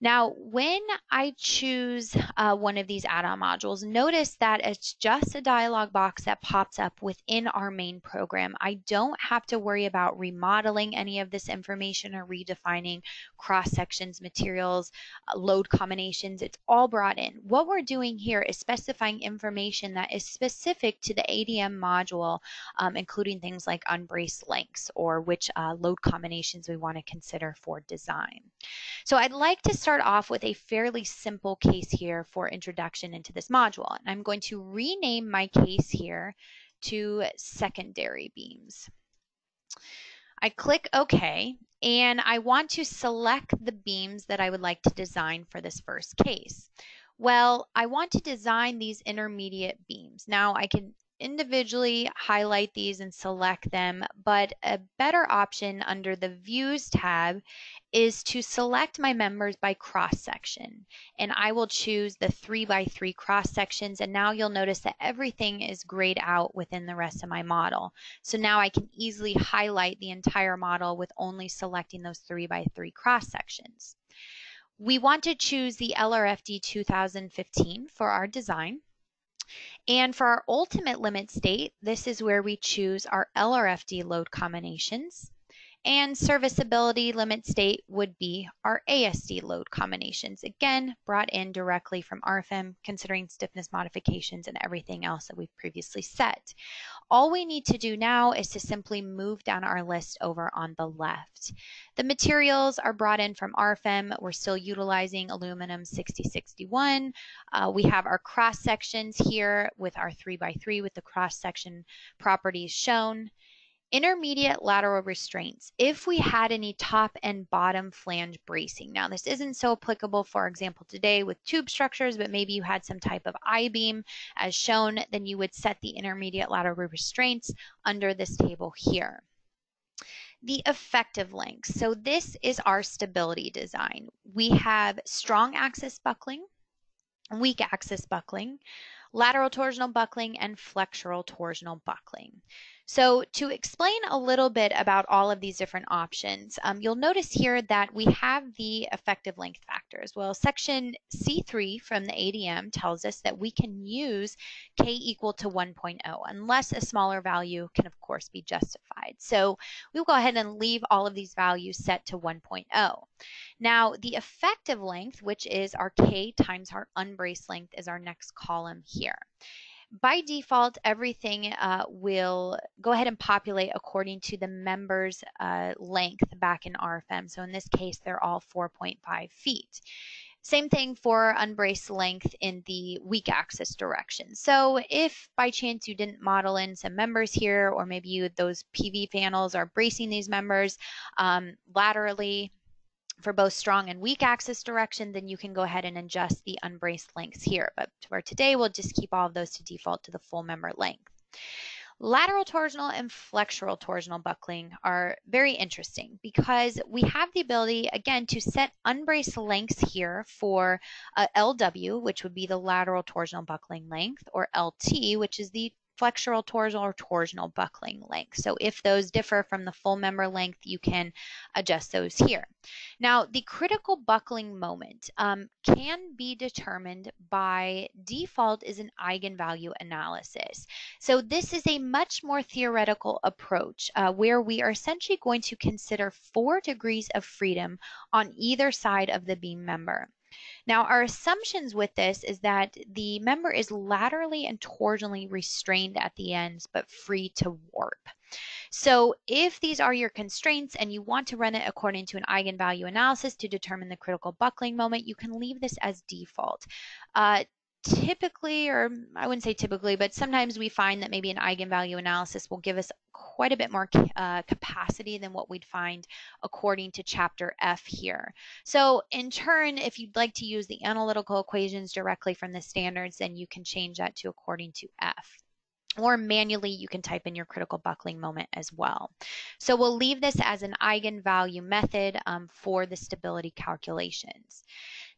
Now, when I choose uh, one of these add-on modules, notice that it's just a dialog box that pops up within our main program. I don't have to worry about remodeling any of this information or redefining cross sections, materials, uh, load combinations. It's all brought in. What we're doing here is specifying information that is specific to the ADM module, um, including things like unbraced lengths or which uh, load combinations we want to consider for design. So I'd like to start off with a fairly simple case here for introduction into this module. And I'm going to rename my case here to secondary beams. I click OK, and I want to select the beams that I would like to design for this first case. Well, I want to design these intermediate beams. Now I can individually highlight these and select them, but a better option under the Views tab is to select my members by cross section. And I will choose the 3 by 3 cross sections and now you'll notice that everything is grayed out within the rest of my model. So now I can easily highlight the entire model with only selecting those 3 by 3 cross sections. We want to choose the LRFD 2015 for our design. And for our ultimate limit state, this is where we choose our LRFD load combinations. And serviceability limit state would be our ASD load combinations, again, brought in directly from RFEM, considering stiffness modifications and everything else that we've previously set. All we need to do now is to simply move down our list over on the left. The materials are brought in from RFEM. We're still utilizing aluminum 6061. Uh, we have our cross sections here with our 3x3 with the cross section properties shown. Intermediate lateral restraints. If we had any top and bottom flange bracing. Now this isn't so applicable, for example, today with tube structures, but maybe you had some type of I-beam as shown, then you would set the intermediate lateral restraints under this table here. The effective length. So this is our stability design. We have strong axis buckling, weak axis buckling, lateral torsional buckling, and flexural torsional buckling. So to explain a little bit about all of these different options, um, you'll notice here that we have the effective length factors. Well, section C3 from the ADM tells us that we can use K equal to 1.0 unless a smaller value can of course be justified. So we'll go ahead and leave all of these values set to 1.0. Now the effective length, which is our K times our unbraced length is our next column here. By default, everything uh, will go ahead and populate according to the member's uh, length back in RFEM. So in this case, they're all 4.5 feet. Same thing for unbraced length in the weak axis direction. So if by chance you didn't model in some members here, or maybe you, those PV panels are bracing these members um, laterally, for both strong and weak axis direction, then you can go ahead and adjust the unbraced lengths here. But for today, we'll just keep all of those to default to the full member length. Lateral torsional and flexural torsional buckling are very interesting because we have the ability, again, to set unbraced lengths here for uh, LW, which would be the lateral torsional buckling length, or LT, which is the flexural torsional or torsional buckling length. So if those differ from the full member length, you can adjust those here. Now, the critical buckling moment um, can be determined by default is an eigenvalue analysis. So this is a much more theoretical approach uh, where we are essentially going to consider four degrees of freedom on either side of the beam member. Now, our assumptions with this is that the member is laterally and torsionally restrained at the ends, but free to warp. So if these are your constraints and you want to run it according to an eigenvalue analysis to determine the critical buckling moment, you can leave this as default. Uh, typically, or I wouldn't say typically, but sometimes we find that maybe an eigenvalue analysis will give us quite a bit more uh, capacity than what we'd find according to chapter F here. So in turn, if you'd like to use the analytical equations directly from the standards, then you can change that to according to F or manually you can type in your critical buckling moment as well. So we'll leave this as an eigenvalue method um, for the stability calculations.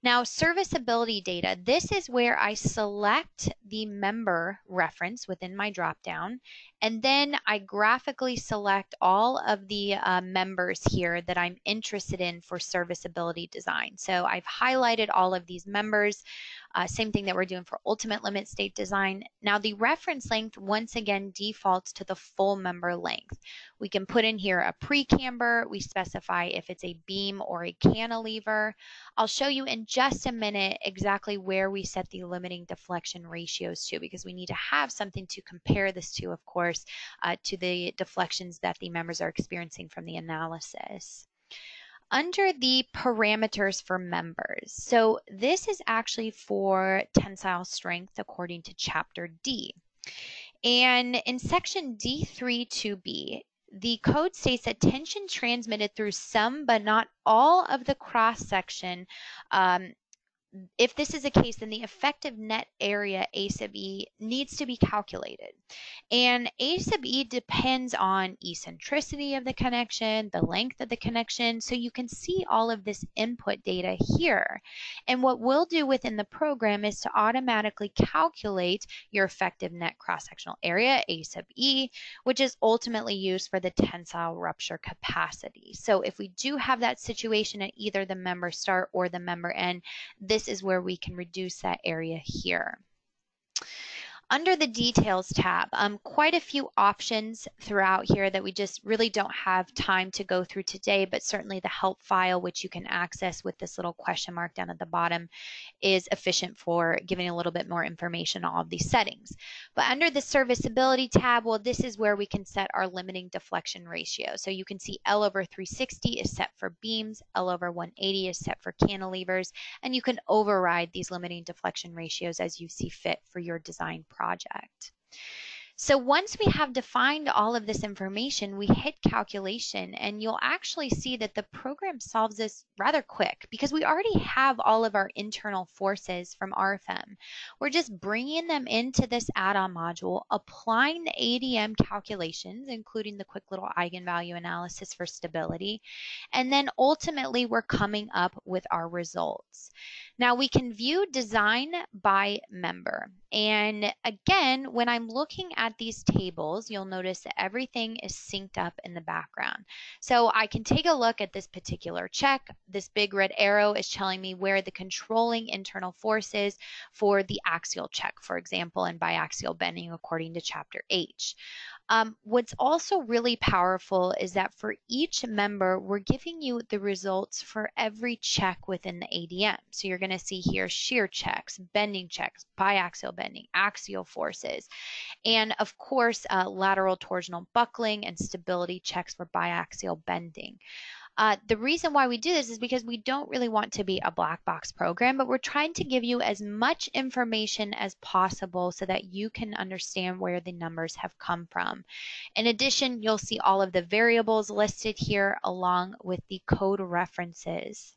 Now, serviceability data, this is where I select the member reference within my dropdown, and then I graphically select all of the uh, members here that I'm interested in for serviceability design. So I've highlighted all of these members. Uh, same thing that we're doing for ultimate limit state design. Now the reference length once again defaults to the full member length. We can put in here a pre-camber. We specify if it's a beam or a cantilever. I'll show you in just a minute exactly where we set the limiting deflection ratios to because we need to have something to compare this to, of course, uh, to the deflections that the members are experiencing from the analysis under the parameters for members. So this is actually for tensile strength according to chapter D. And in section D3-2B, the code states that tension transmitted through some but not all of the cross section um, if this is the case, then the effective net area A sub E needs to be calculated. And A sub E depends on eccentricity of the connection, the length of the connection, so you can see all of this input data here. And what we'll do within the program is to automatically calculate your effective net cross-sectional area, A sub E, which is ultimately used for the tensile rupture capacity. So if we do have that situation at either the member start or the member end, this this is where we can reduce that area here. Under the details tab, um, quite a few options throughout here that we just really don't have time to go through today, but certainly the help file, which you can access with this little question mark down at the bottom, is efficient for giving a little bit more information on all of these settings. But under the serviceability tab, well, this is where we can set our limiting deflection ratio. So you can see L over 360 is set for beams, L over 180 is set for cantilevers, and you can override these limiting deflection ratios as you see fit for your design process project. So once we have defined all of this information, we hit calculation and you'll actually see that the program solves this rather quick because we already have all of our internal forces from RFEM. We're just bringing them into this add-on module, applying the ADM calculations, including the quick little eigenvalue analysis for stability, and then ultimately we're coming up with our results. Now we can view design by member. And again, when I'm looking at these tables, you'll notice that everything is synced up in the background. So I can take a look at this particular check. This big red arrow is telling me where the controlling internal force is for the axial check, for example, and biaxial bending according to chapter H. Um, what's also really powerful is that for each member, we're giving you the results for every check within the ADM. So you're going to see here shear checks, bending checks, biaxial bending, axial forces, and of course, uh, lateral torsional buckling and stability checks for biaxial bending. Uh, the reason why we do this is because we don't really want to be a black box program, but we're trying to give you as much information as possible so that you can understand where the numbers have come from. In addition, you'll see all of the variables listed here along with the code references.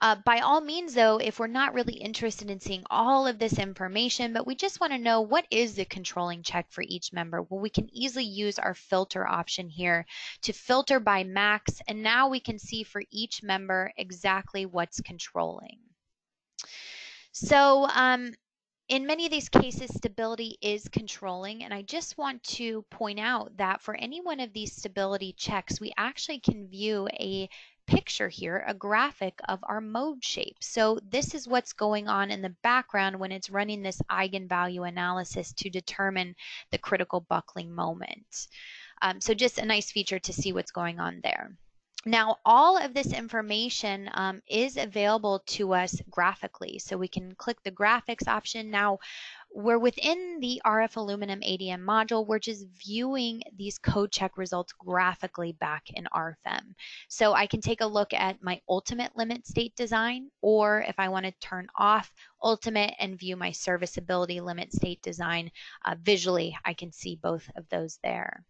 Uh, by all means, though, if we're not really interested in seeing all of this information, but we just want to know what is the controlling check for each member, well, we can easily use our filter option here to filter by max, and now we can see for each member exactly what's controlling. So um, in many of these cases, stability is controlling, and I just want to point out that for any one of these stability checks, we actually can view a picture here, a graphic of our mode shape. So this is what's going on in the background when it's running this eigenvalue analysis to determine the critical buckling moment. Um, so just a nice feature to see what's going on there. Now, all of this information um, is available to us graphically. So we can click the graphics option. Now, we're within the RF aluminum ADM module. We're just viewing these code check results graphically back in RFEM. So I can take a look at my ultimate limit state design, or if I want to turn off ultimate and view my serviceability limit state design uh, visually, I can see both of those there.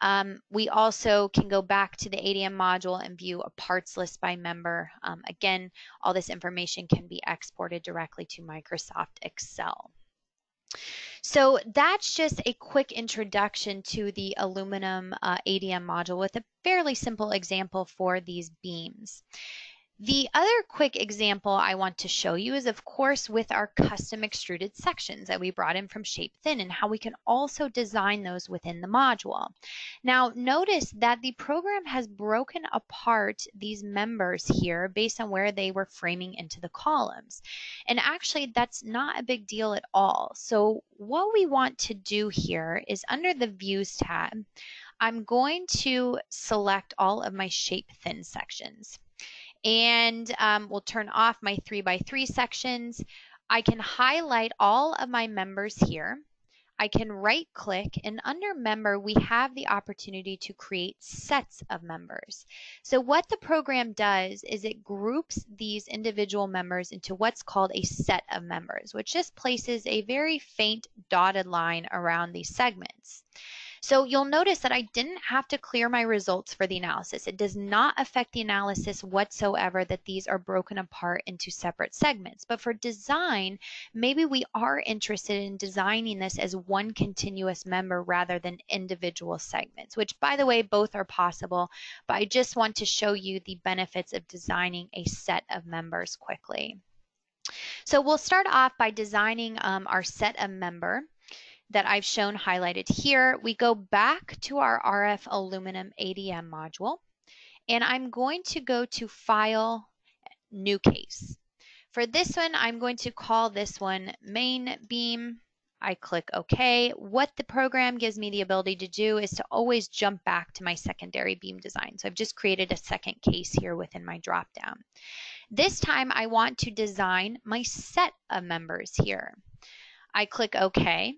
Um, we also can go back to the ADM module and view a parts list by member. Um, again, all this information can be exported directly to Microsoft Excel. So that's just a quick introduction to the aluminum uh, ADM module with a fairly simple example for these beams. The other quick example I want to show you is of course with our custom extruded sections that we brought in from SHAPE-THIN and how we can also design those within the module. Now notice that the program has broken apart these members here based on where they were framing into the columns. And actually that's not a big deal at all. So what we want to do here is under the views tab, I'm going to select all of my shape thin sections and um, we'll turn off my three by three sections. I can highlight all of my members here. I can right click and under member we have the opportunity to create sets of members. So what the program does is it groups these individual members into what's called a set of members, which just places a very faint dotted line around these segments. So you'll notice that I didn't have to clear my results for the analysis. It does not affect the analysis whatsoever that these are broken apart into separate segments. But for design, maybe we are interested in designing this as one continuous member rather than individual segments, which by the way, both are possible. But I just want to show you the benefits of designing a set of members quickly. So we'll start off by designing um, our set of member that I've shown highlighted here, we go back to our RF aluminum ADM module, and I'm going to go to File, New Case. For this one, I'm going to call this one Main Beam. I click OK. What the program gives me the ability to do is to always jump back to my secondary beam design. So I've just created a second case here within my dropdown. This time I want to design my set of members here. I click OK.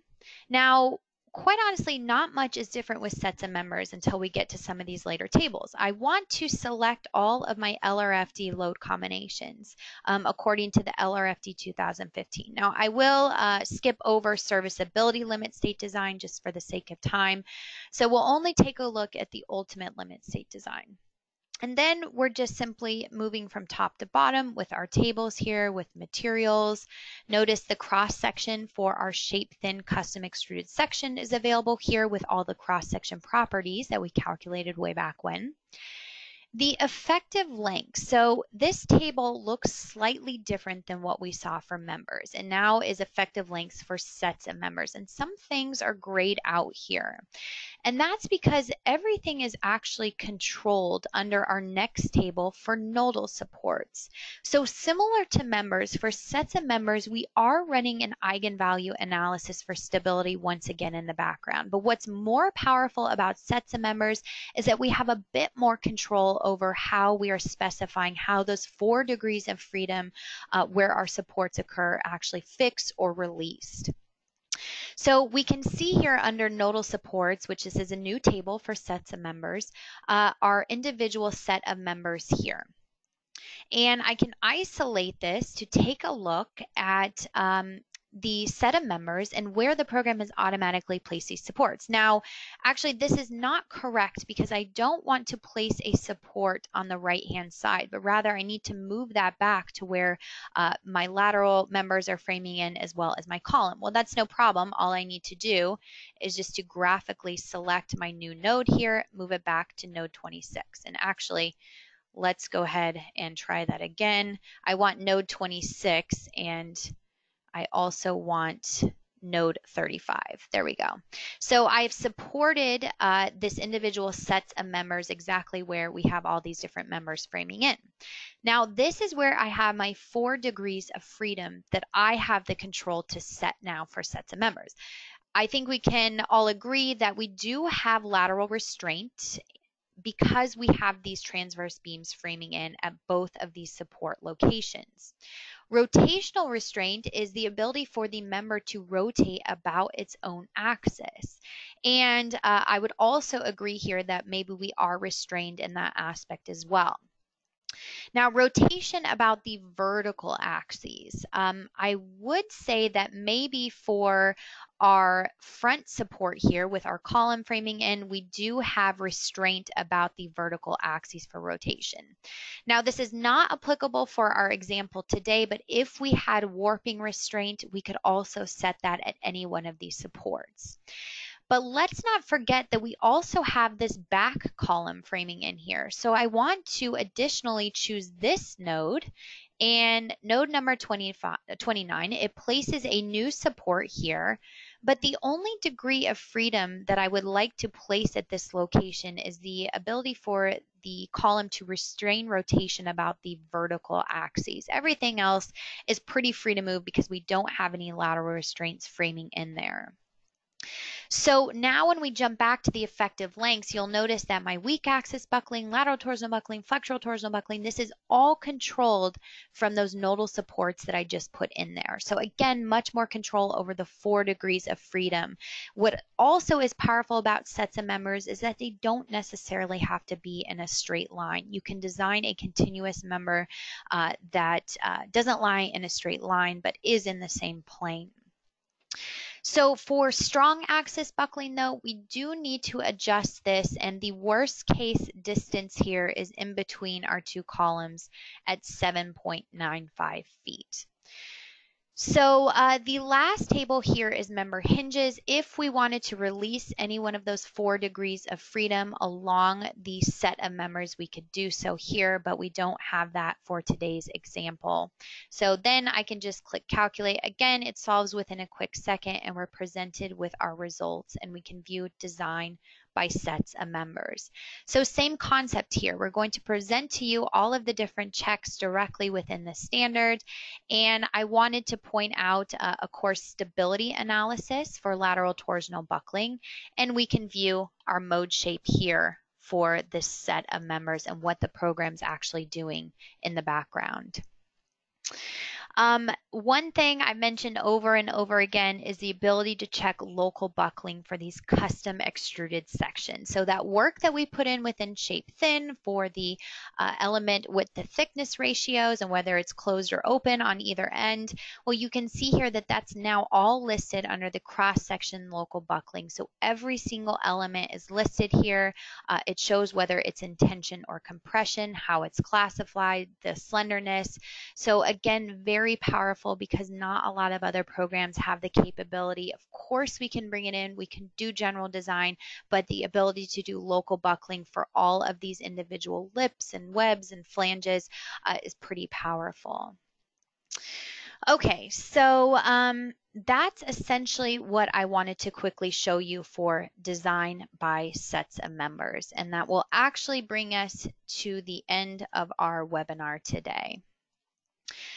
Now, quite honestly, not much is different with sets of members until we get to some of these later tables. I want to select all of my LRFD load combinations um, according to the LRFD 2015. Now, I will uh, skip over serviceability limit state design just for the sake of time. So we'll only take a look at the ultimate limit state design. And then we're just simply moving from top to bottom with our tables here with materials. Notice the cross section for our SHAPE-THIN custom extruded section is available here with all the cross section properties that we calculated way back when. The effective length. So this table looks slightly different than what we saw for members and now is effective lengths for sets of members. And some things are grayed out here. And that's because everything is actually controlled under our next table for nodal supports. So similar to members, for sets of members, we are running an eigenvalue analysis for stability once again in the background. But what's more powerful about sets of members is that we have a bit more control over how we are specifying how those four degrees of freedom uh, where our supports occur actually fixed or released. So we can see here under nodal supports, which this is a new table for sets of members, uh, our individual set of members here. And I can isolate this to take a look at um, the set of members and where the program has automatically placed these supports. Now, actually, this is not correct because I don't want to place a support on the right-hand side, but rather I need to move that back to where uh, my lateral members are framing in as well as my column. Well, that's no problem. All I need to do is just to graphically select my new node here, move it back to node 26. And actually, let's go ahead and try that again. I want node 26 and I also want node 35. There we go. So I've supported uh, this individual sets of members exactly where we have all these different members framing in. Now this is where I have my four degrees of freedom that I have the control to set now for sets of members. I think we can all agree that we do have lateral restraint because we have these transverse beams framing in at both of these support locations. Rotational restraint is the ability for the member to rotate about its own axis. And uh, I would also agree here that maybe we are restrained in that aspect as well. Now, rotation about the vertical axes. Um, I would say that maybe for our front support here with our column framing in, we do have restraint about the vertical axes for rotation. Now, this is not applicable for our example today, but if we had warping restraint, we could also set that at any one of these supports. But let's not forget that we also have this back column framing in here. So I want to additionally choose this node and node number 25, 29, it places a new support here. But the only degree of freedom that I would like to place at this location is the ability for the column to restrain rotation about the vertical axes. Everything else is pretty free to move because we don't have any lateral restraints framing in there. So now when we jump back to the effective lengths, you'll notice that my weak axis buckling, lateral torsional buckling, flexural torsional buckling, this is all controlled from those nodal supports that I just put in there. So again, much more control over the four degrees of freedom. What also is powerful about sets of members is that they don't necessarily have to be in a straight line. You can design a continuous member uh, that uh, doesn't lie in a straight line, but is in the same plane. So for strong axis buckling though, we do need to adjust this and the worst case distance here is in between our two columns at 7.95 feet. So uh, the last table here is member hinges. If we wanted to release any one of those four degrees of freedom along the set of members, we could do so here, but we don't have that for today's example. So then I can just click calculate. Again, it solves within a quick second and we're presented with our results and we can view design by sets of members. So same concept here. We're going to present to you all of the different checks directly within the standard. And I wanted to point out uh, a course stability analysis for lateral torsional buckling. And we can view our mode shape here for this set of members and what the program's actually doing in the background. Um, one thing I mentioned over and over again is the ability to check local buckling for these custom extruded sections. So that work that we put in within SHAPE-THIN for the uh, element with the thickness ratios and whether it's closed or open on either end, well, you can see here that that's now all listed under the cross section local buckling. So every single element is listed here. Uh, it shows whether it's in tension or compression, how it's classified, the slenderness. So again, very very powerful because not a lot of other programs have the capability. Of course, we can bring it in, we can do general design, but the ability to do local buckling for all of these individual lips and webs and flanges uh, is pretty powerful. Okay, so um, that's essentially what I wanted to quickly show you for design by sets of members. And that will actually bring us to the end of our webinar today.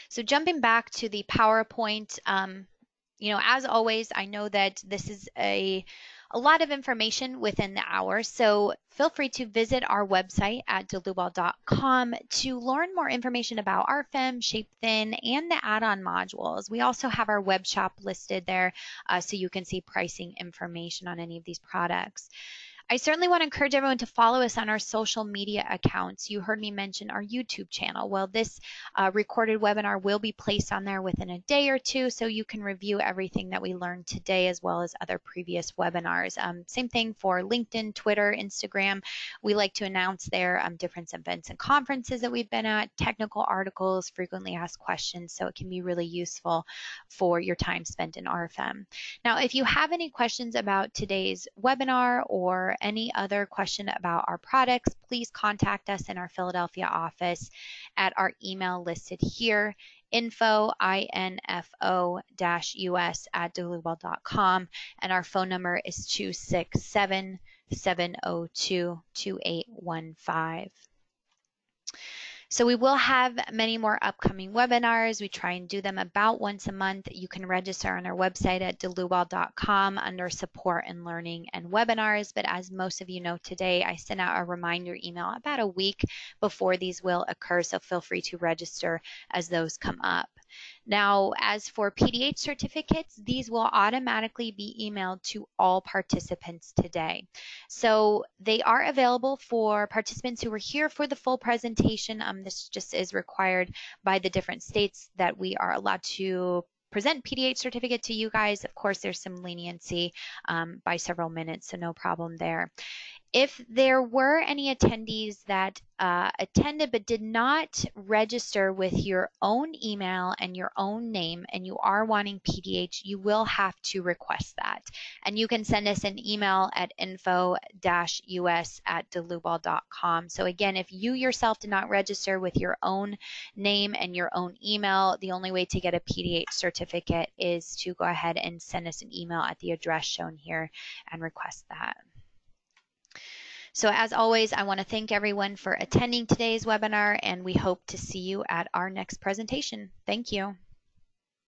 So jumping back to the PowerPoint, um, you know, as always, I know that this is a a lot of information within the hour. So feel free to visit our website at dlubal.com to learn more information about RFEM, SHAPE-THIN, and the add-on modules. We also have our web shop listed there uh, so you can see pricing information on any of these products. I certainly want to encourage everyone to follow us on our social media accounts. You heard me mention our YouTube channel. Well, this uh, recorded webinar will be placed on there within a day or two, so you can review everything that we learned today as well as other previous webinars. Um, same thing for LinkedIn, Twitter, Instagram. We like to announce there um, different events and conferences that we've been at, technical articles, frequently asked questions, so it can be really useful for your time spent in RFEM. Now, if you have any questions about today's webinar or any other question about our products, please contact us in our Philadelphia office at our email listed here, info, info us at dlubal.com. And our phone number is 267 702 2815. So we will have many more upcoming webinars. We try and do them about once a month. You can register on our website at dlubal.com under support and learning and webinars. But as most of you know today, I send out a reminder email about a week before these will occur. So feel free to register as those come up. Now, as for PDH certificates, these will automatically be emailed to all participants today. So they are available for participants who were here for the full presentation. Um, this just is required by the different states that we are allowed to present PDH certificate to you guys. Of course, there's some leniency um, by several minutes, so no problem there. If there were any attendees that uh, attended but did not register with your own email and your own name and you are wanting PDH, you will have to request that. And you can send us an email at info-us at dlubal.com. So again, if you yourself did not register with your own name and your own email, the only way to get a PDH certificate is to go ahead and send us an email at the address shown here and request that. So as always, I want to thank everyone for attending today's webinar and we hope to see you at our next presentation. Thank you.